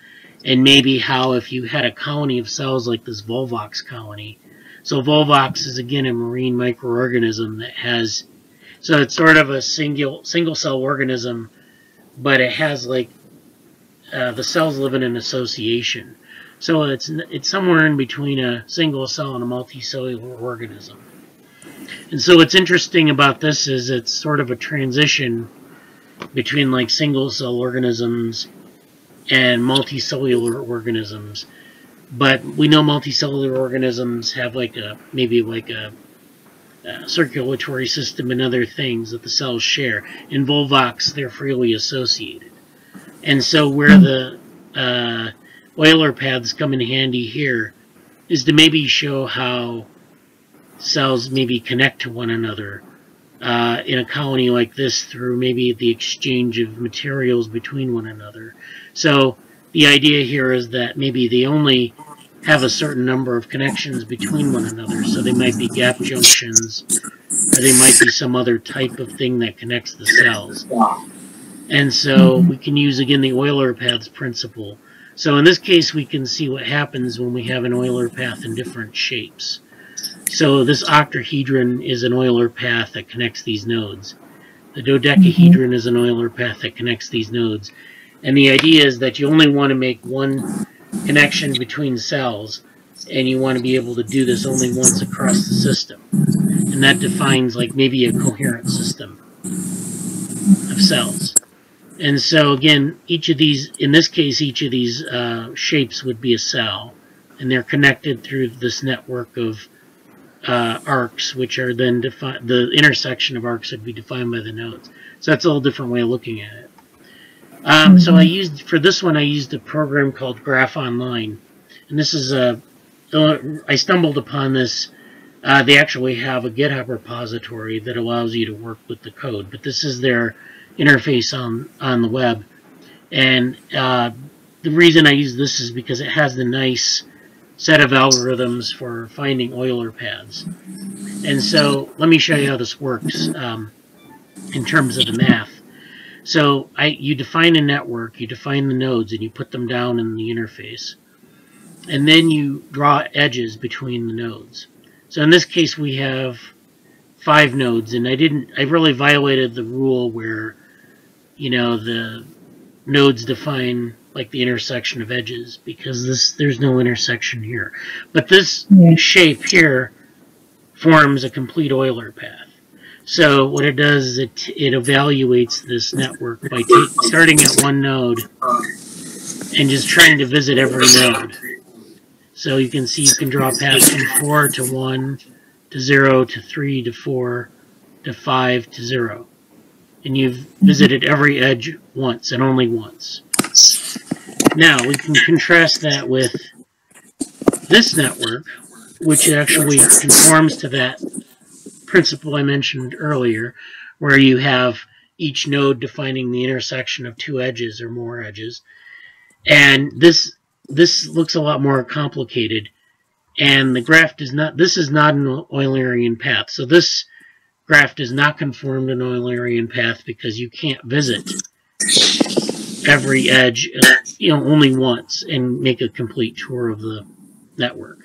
and maybe how if you had a colony of cells like this Volvox colony, So Volvox is again a marine microorganism that has, so it's sort of a single single cell organism, but it has like uh, the cells live in an association. So it's it's somewhere in between a single cell and a multicellular organism. And so what's interesting about this is it's sort of a transition between like single cell organisms and multicellular organisms. But we know multicellular organisms have like a maybe like a, a circulatory system and other things that the cells share. In Volvox, they're freely associated. And so where the uh, Euler paths come in handy here is to maybe show how cells maybe connect to one another uh, in a colony like this through maybe the exchange of materials between one another. So the idea here is that maybe they only have a certain number of connections between one another. So they might be gap junctions, or they might be some other type of thing that connects the cells. And so we can use, again, the Euler paths principle. So in this case, we can see what happens when we have an Euler path in different shapes. So this octahedron is an Euler path that connects these nodes. The dodecahedron mm-hmm. is an Euler path that connects these nodes. And the idea is that you only want to make one connection between cells, and you want to be able to do this only once across the system. And that defines like maybe a coherent system of cells. And so again, each of these, in this case, each of these uh, shapes would be a cell, and they're connected through this network of uh, arcs, which are then defined, the intersection of arcs would be defined by the nodes. So that's a little different way of looking at it. Um, so I used, for this one, I used a program called Graph Online. And this is a, I stumbled upon this. Uh, they actually have a GitHub repository that allows you to work with the code, but this is their interface on, on the web. And uh, the reason I use this is because it has the nice set of algorithms for finding Euler paths. And so let me show you how this works um, in terms of the math. So I, you define a network, you define the nodes, and you put them down in the interface. And then you draw edges between the nodes. So in this case, we have five nodes, and I didn't, I really violated the rule where, you know, the nodes define like the intersection of edges because this there's no intersection here. But this yeah. shape here forms a complete Euler path. So what it does is it, it evaluates this network by starting at one node and just trying to visit every node. So you can see you can draw paths from 4 to 1 to 0 to 3 to 4 to 5 to 0. And you've visited every edge once and only once. Now we can contrast that with this network, which actually conforms to that principle I mentioned earlier, where you have each node defining the intersection of two edges or more edges. And this this looks a lot more complicated. And the graph does not, this is not an Eulerian path. So this graph does not conform to an Eulerian path because you can't visit every edge, you know, only once and make a complete tour of the network.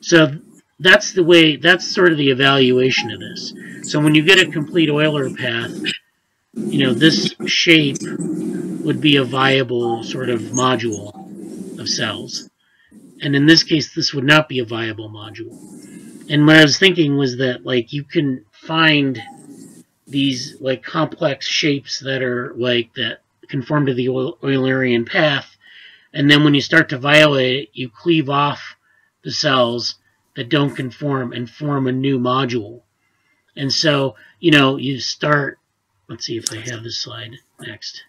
So that's the way, that's sort of the evaluation of this. So when you get a complete Euler path, you know, this shape would be a viable sort of module of cells. And in this case, this would not be a viable module. And what I was thinking was that, like, you can find these, like, complex shapes that are, like, that conform to the Eulerian path. And then when you start to violate it, you cleave off the cells that don't conform and form a new module. And so, you know, you start, let's see if I have this slide next.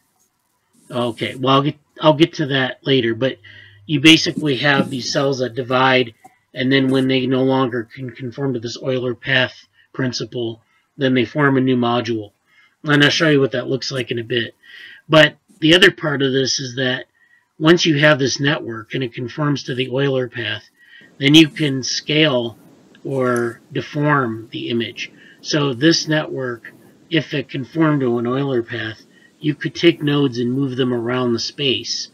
Okay, well, I'll get, I'll get to that later, but you basically have these cells that divide, and then when they no longer can conform to this Euler path principle, then they form a new module. And I'll show you what that looks like in a bit. But the other part of this is that once you have this network and it conforms to the Euler path, then you can scale or deform the image. So this network, if it conformed to an Euler path, you could take nodes and move them around the space,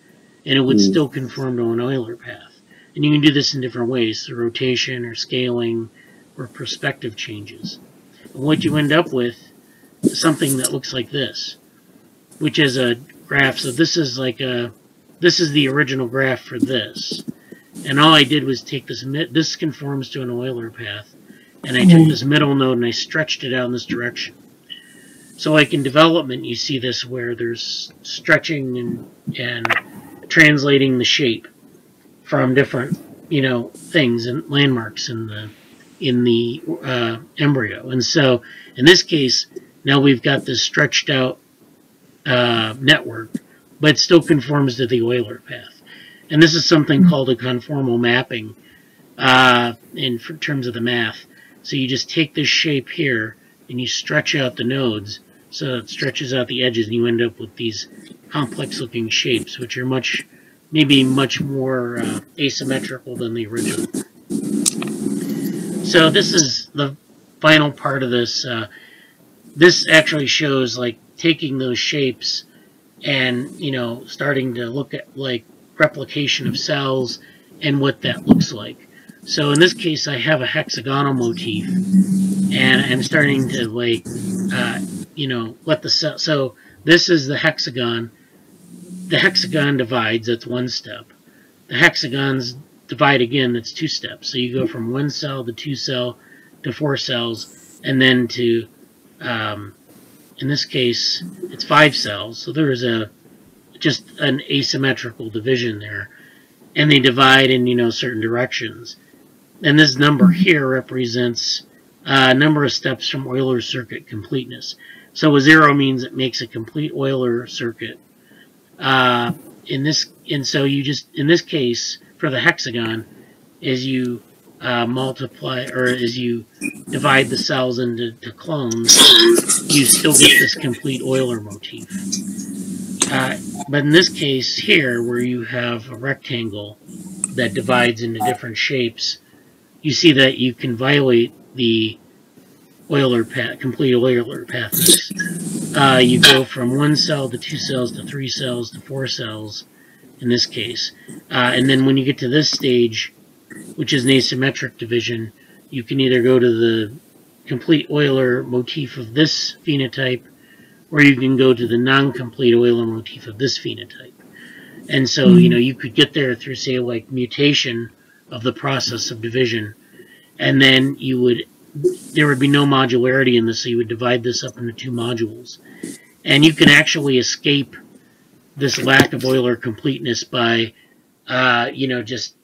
and it would mm. still conform to an Euler path. And you can do this in different ways, through rotation or scaling or perspective changes. And what you end up with is something that looks like this, which is a graph. So this is like a, this is the original graph for this. And all I did was take this, this conforms to an Euler path. And I took this middle node and I stretched it out in this direction. So like in development, you see this where there's stretching and, and translating the shape from different, you know, things and landmarks in the in the uh, embryo. And so in this case, now we've got this stretched out uh, network, but still conforms to the Euler path. And this is something called a conformal mapping uh, in terms of the math. So you just take this shape here and you stretch out the nodes so it stretches out the edges and you end up with these complex looking shapes which are much maybe much more uh, asymmetrical than the original. So this is the final part of this. Uh, this actually shows like taking those shapes and you know starting to look at like replication of cells and what that looks like. So in this case, I have a hexagonal motif, and I'm starting to like, uh, you know, let the cell. So this is the hexagon. The hexagon divides. That's one step. The hexagons divide again. That's two steps. So you go from one cell to two cell to four cells, and then to, um, in this case, it's five cells. So there is a just an asymmetrical division there, and they divide in you know certain directions. And this number here represents a number of steps from Euler circuit completeness. So a zero means it makes a complete Euler circuit. Uh, in this, and so you just in this case for the hexagon, as you uh, multiply or as you divide the cells into clones, you still get this complete Euler motif. Uh, but in this case here, where you have a rectangle that divides into different shapes, you see that you can violate the Euler path, complete Euler paths. Uh, you go from one cell to two cells to three cells to four cells in this case. Uh, and then when you get to this stage, which is an asymmetric division, you can either go to the complete Euler motif of this phenotype, or you can go to the non-complete Euler motif of this phenotype. And so, you know, you could get there through, say, like mutation of the process of division. And then you would, there would be no modularity in this, so you would divide this up into two modules. And you can actually escape this lack of Euler completeness by, uh, you know, just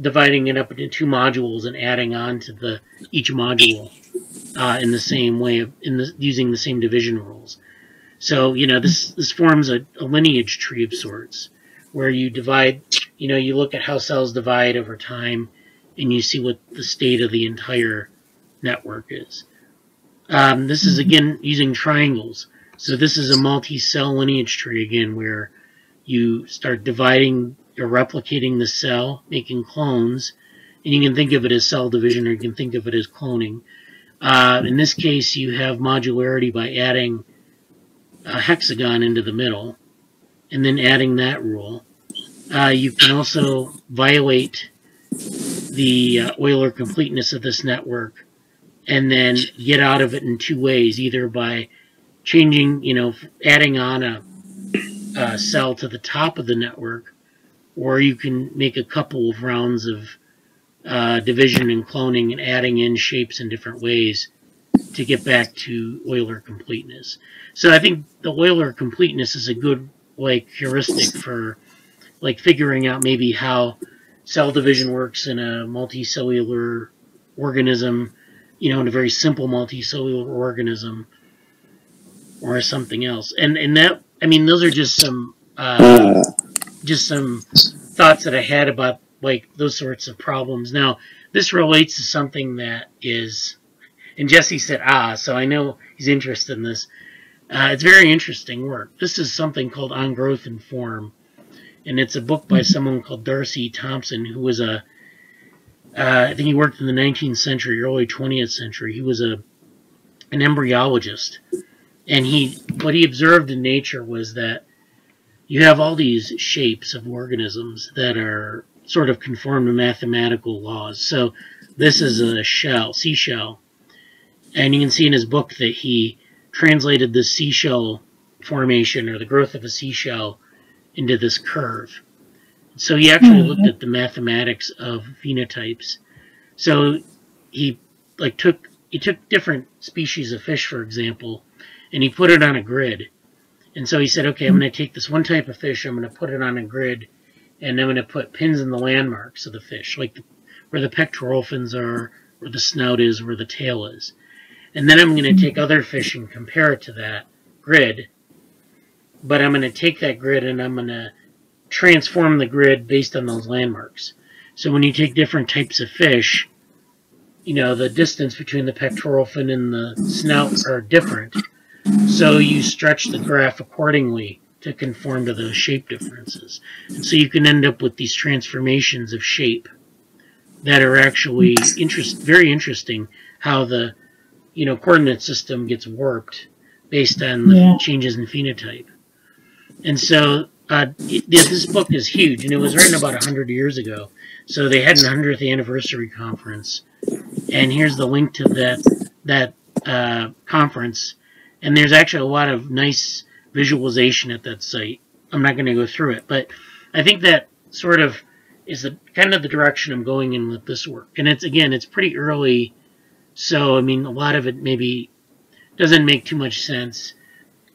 dividing it up into two modules and adding on to the each module uh, in the same way of in the using the same division rules. So you know this this forms a, a lineage tree of sorts where you divide. You know you look at how cells divide over time and you see what the state of the entire network is. Um, this is again using triangles. So this is a multi-cell lineage tree again where you start dividing or replicating the cell, making clones, and you can think of it as cell division or you can think of it as cloning. Uh, in this case, you have modularity by adding a hexagon into the middle and then adding that rule. Uh, you can also violate the uh, Euler completeness of this network and then get out of it in two ways, either by changing, you know, adding on a, a cell to the top of the network, or you can make a couple of rounds of uh, division and cloning and adding in shapes in different ways to get back to Euler completeness. So I think the Euler completeness is a good like heuristic for like figuring out maybe how cell division works in a multicellular organism, you know, in a very simple multicellular organism or something else. And and that I mean those are just some uh, just some thoughts that I had about like those sorts of problems. Now, this relates to something that is and Jesse said, ah, so I know he's interested in this. Uh, it's very interesting work. This is something called On Growth and Form and it's a book by someone called D'Arcy Thompson, who was a, uh, I think he worked in the 19th century, early 20th century. He was a an embryologist, and he what he observed in nature was that you have all these shapes of organisms that are sort of conform to mathematical laws. So this is a shell, seashell. And you can see in his book that he translated the seashell formation or the growth of a seashell into this curve. So he actually mm-hmm. looked at the mathematics of phenotypes. So he like took he took different species of fish, for example, and he put it on a grid. And so he said, okay, I'm going to take this one type of fish, I'm going to put it on a grid, and I'm going to put pins in the landmarks of the fish, like the, where the pectoral fins are, where the snout is, where the tail is. And then I'm going to take other fish and compare it to that grid. But I'm going to take that grid and I'm going to transform the grid based on those landmarks. So when you take different types of fish, you know, the distance between the pectoral fin and the snout are different. So you stretch the graph accordingly to conform to those shape differences. And so you can end up with these transformations of shape that are actually interest, very interesting how the you know coordinate system gets warped based on the yeah. changes in phenotype. And so uh, it, this book is huge, and it was written about 100 years ago. So they had an 100th anniversary conference. And here's the link to that, that uh, conference and there's actually a lot of nice visualization at that site. I'm not going to go through it, but I think that sort of is the kind of the direction I'm going in with this work. And it's again, it's pretty early, so I mean, a lot of it maybe doesn't make too much sense,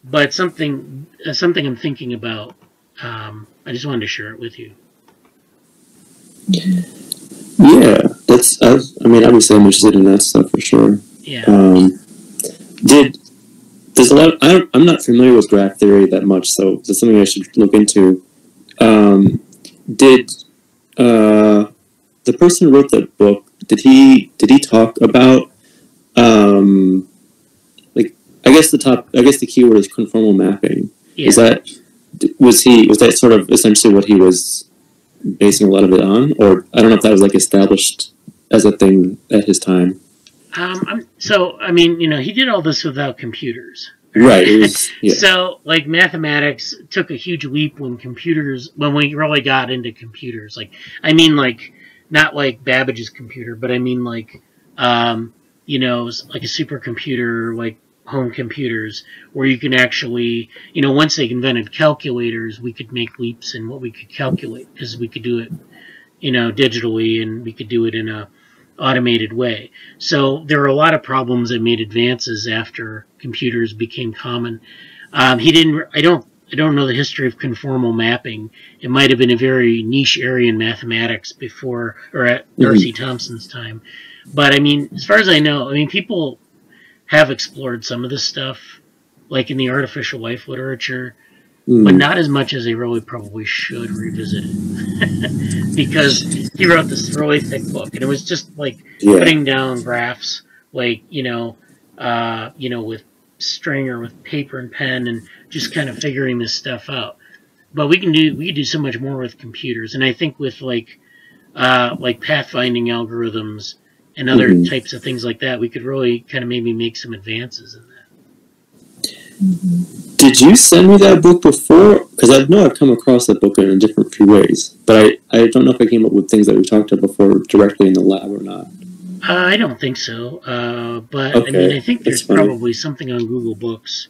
but something uh, something I'm thinking about. Um, I just wanted to share it with you. Yeah, that's. I, I mean, obviously, I'm interested in that stuff for sure. Yeah. Um, did there's a lot. I don't, I'm not familiar with graph theory that much, so that's something I should look into. Um, did uh, the person who wrote that book? Did he did he talk about um, like I guess the top I guess the keyword is conformal mapping. Yeah. Is that was he was that sort of essentially what he was basing a lot of it on, or I don't know if that was like established as a thing at his time. Um, so I mean, you know, he did all this without computers. Right. Was, yeah. so like mathematics took a huge leap when computers when we really got into computers. Like I mean like not like Babbage's computer, but I mean like um, you know, like a supercomputer like home computers where you can actually, you know, once they invented calculators, we could make leaps in what we could calculate because we could do it, you know, digitally and we could do it in a automated way. So there are a lot of problems that made advances after computers became common. Um, he didn't. I don't. I don't know the history of conformal mapping. It might have been a very niche area in mathematics before or at mm-hmm. Thompson's time. But I mean, as far as I know, I mean, people have explored some of this stuff, like in the artificial life literature mm. but not as much as they really probably should revisit it because he wrote this really thick book and it was just like yeah. putting down graphs like you know uh, you know with string or with paper and pen and just kind of figuring this stuff out but we can do we can do so much more with computers and i think with like uh, like pathfinding algorithms and other mm-hmm. types of things like that we could really kind of maybe make some advances in that. Did you send me that book before? Because I know I've come across that book in a different few ways, but I, I don't know if I came up with things that we talked about before directly in the lab or not. Uh, I don't think so. Uh, but okay. I mean, I think there's probably something on Google Books.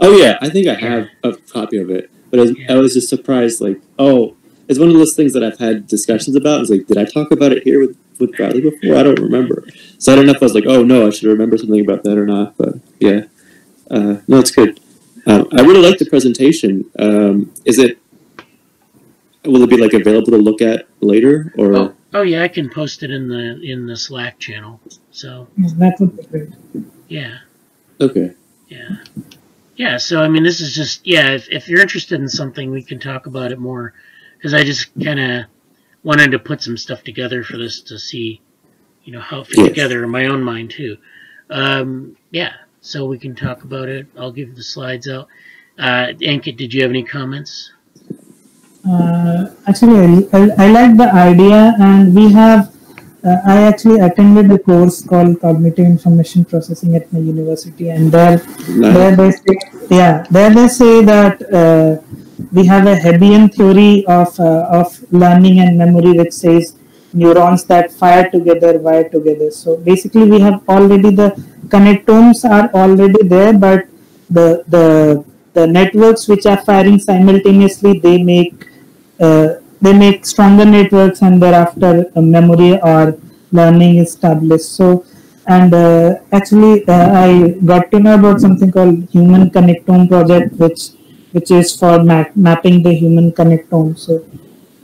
Oh yeah, I think I have a copy of it. But I, yeah. I was just surprised, like, oh, it's one of those things that I've had discussions about. It's like, did I talk about it here with, with Bradly before? I don't remember. So I don't know if I was like, oh no, I should remember something about that or not. But yeah, uh, no, it's good. Um, I really like the presentation. Um, is it? Will it be like available to look at later, or? Oh, oh yeah, I can post it in the in the Slack channel. So. That would be great. Yeah. Okay. Yeah. Yeah. So I mean, this is just yeah. If if you're interested in something, we can talk about it more, because I just kind of wanted to put some stuff together for this to see, you know, how it fit yes. together in my own mind too. Um, yeah so we can talk about it. I'll give the slides out. Uh, Ankit, did you have any comments? Uh, actually, I, I, like the idea, and we have. Uh, I actually attended a course called Cognitive Information Processing at my university, and there, nice. there they say, yeah, there they say that uh, we have a Hebbian theory of uh, of learning and memory, which says neurons that fire together wire together. So basically, we have already the connectomes are already there, but the the the networks which are firing simultaneously they make uh, they make stronger networks and thereafter memory or learning is established. So and uh, actually uh, I got to know about something called Human Connectome Project, which which is for map- mapping the human connectome. So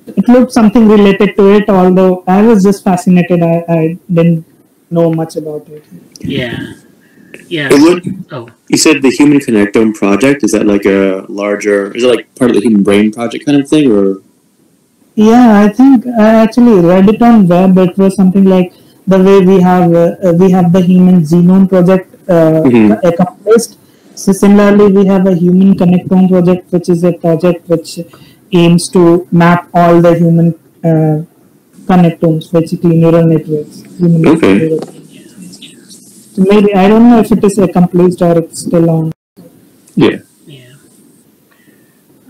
it looked something related to it, although I was just fascinated. I, I didn't know much about it. Yeah. Yeah. It would, Oh, you said the Human Connectome Project. Is that like a larger? Is it like part of the Human Brain Project kind of thing, or? Yeah, I think I actually read it on web. It was something like the way we have uh, uh, we have the Human Genome Project uh, Mhm. accomplished. So similarly, we have a Human Connectome Project, which is a project which aims to map all the human uh, connectomes, basically neural networks. Human Okay. neural networks. So maybe I don't know if it is accomplished or it's still on. Yeah. yeah.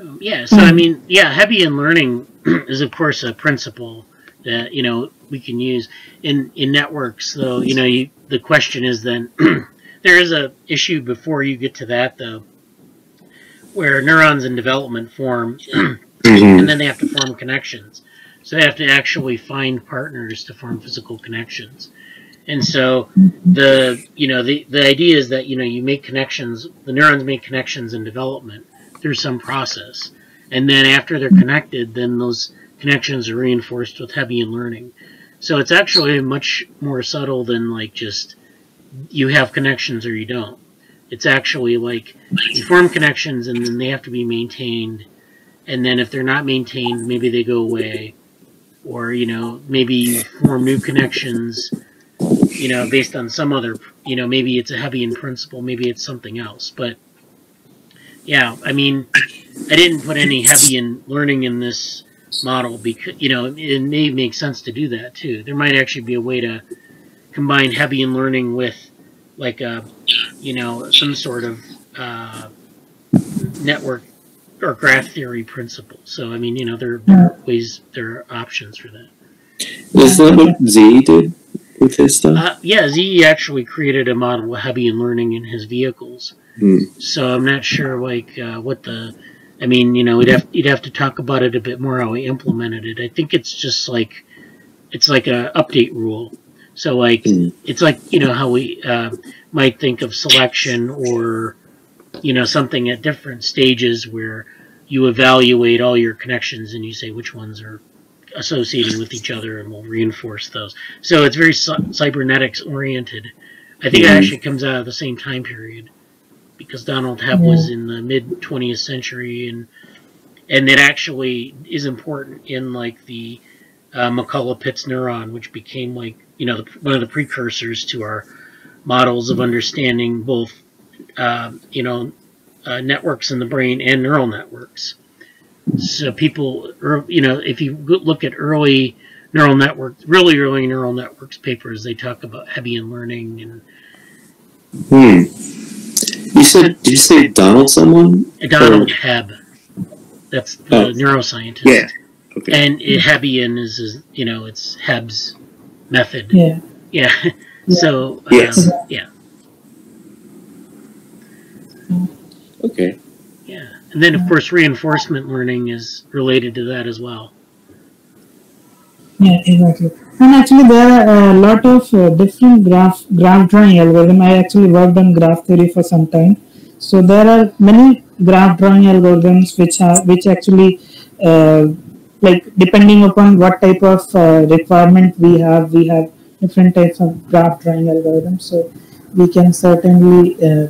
Um, yeah. So I mean, yeah, Hebbian learning is of course a principle that you know we can use in in networks. Though you know, you, the question is then there is a issue before you get to that though, where neurons in development form and then they have to form connections. So they have to actually find partners to form physical connections. And so the you know the the idea is that you know you make connections, the neurons make connections in development through some process, and then after they're connected, then those connections are reinforced with heavy Hebbian learning. So it's actually much more subtle than like just you have connections or you don't. It's actually like you form connections and then they have to be maintained and then if they're not maintained, maybe they go away, or you know, maybe you form new connections, you know, based on some other, you know, maybe it's a Hebbian principle, maybe it's something else. But yeah, I mean, I didn't put any Hebbian learning in this model because you know it may make sense to do that too. There might actually be a way to combine Hebbian learning with like a, you know, some sort of uh, network or graph theory principle. So I mean, you know, there, there are ways, there are options for that. Is that what Z did with his stuff? Uh, yeah, Z actually created a model of Hebbian learning in his vehicles. Hmm. So I'm not sure like uh, what the. I mean, you know, we'd have you'd have to talk about it a bit more how we implemented it. I think it's just like it's like a update rule. So like Hmm. it's like you know how we uh, might think of selection or you know something at different stages where you evaluate all your connections and you say which ones are associated with each other and we'll reinforce those. So it's very cybernetics oriented. I think it Mhm. actually comes out of the same time period because Donald Hebb was in the mid 20th century and and it actually is important in like the uh, McCulloch Pitts neuron, which became like you know the, one of the precursors to our models of understanding both uh, you know uh, networks in the brain and neural networks. So people, you know, if you look at early neural network, really early neural networks papers, they talk about Hebbian learning and Hmm. You said? Did you say Donald someone? Donald Hebb. That's the Oh. neuroscientist. Yeah. Okay. And it, Hebbian is, is, you know, it's Hebb's method. Yeah. Yeah. So, um, yeah. okay. Yeah. And then, of course, reinforcement learning is related to that as well. Yeah, exactly. And actually, there are a lot of uh, different graph graph drawing algorithm. I actually worked on graph theory for some time. So there are many graph drawing algorithms which are which actually uh, like depending upon what type of uh, requirement we have, we have different types of graph drawing algorithms. So we can certainly uh,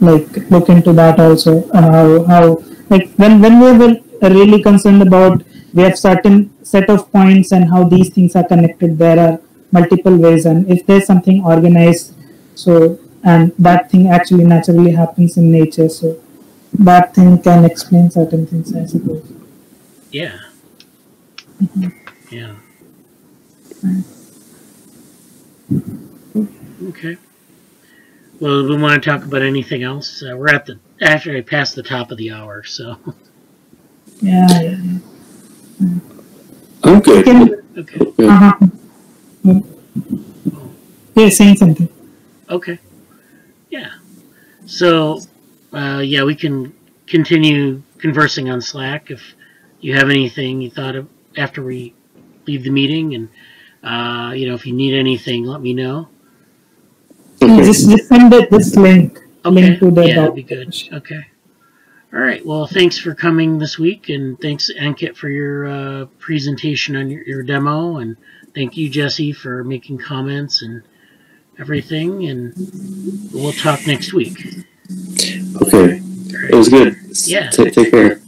like look into that also. How, how like when when we are really concerned about we have certain set of points and how these things are connected there are multiple ways and if there's something organized so and that thing actually naturally happens in nature so that thing can explain certain things i suppose Yeah. Yeah. Okay. Well, we want to talk about anything else? Uh, we're at the after I passed the top of the hour, so Yeah, yeah. yeah. I'm good. Can, Okay. Yeah. uh-huh. Yeah, saying something. Okay. Yeah. So, uh, yeah, we can continue conversing on Slack if you have anything you thought of after we leave the meeting, and uh, you know, if you need anything, let me know. Okay. just, just send it, this link. Okay. Link to the yeah, that'd be good. Okay. All right. Well, thanks for coming this week, and thanks Ankit for your uh, presentation on your, your demo, and thank you Jesse for making comments and everything. And we'll talk next week. Okay. All It was good. Yeah. Ta- take care.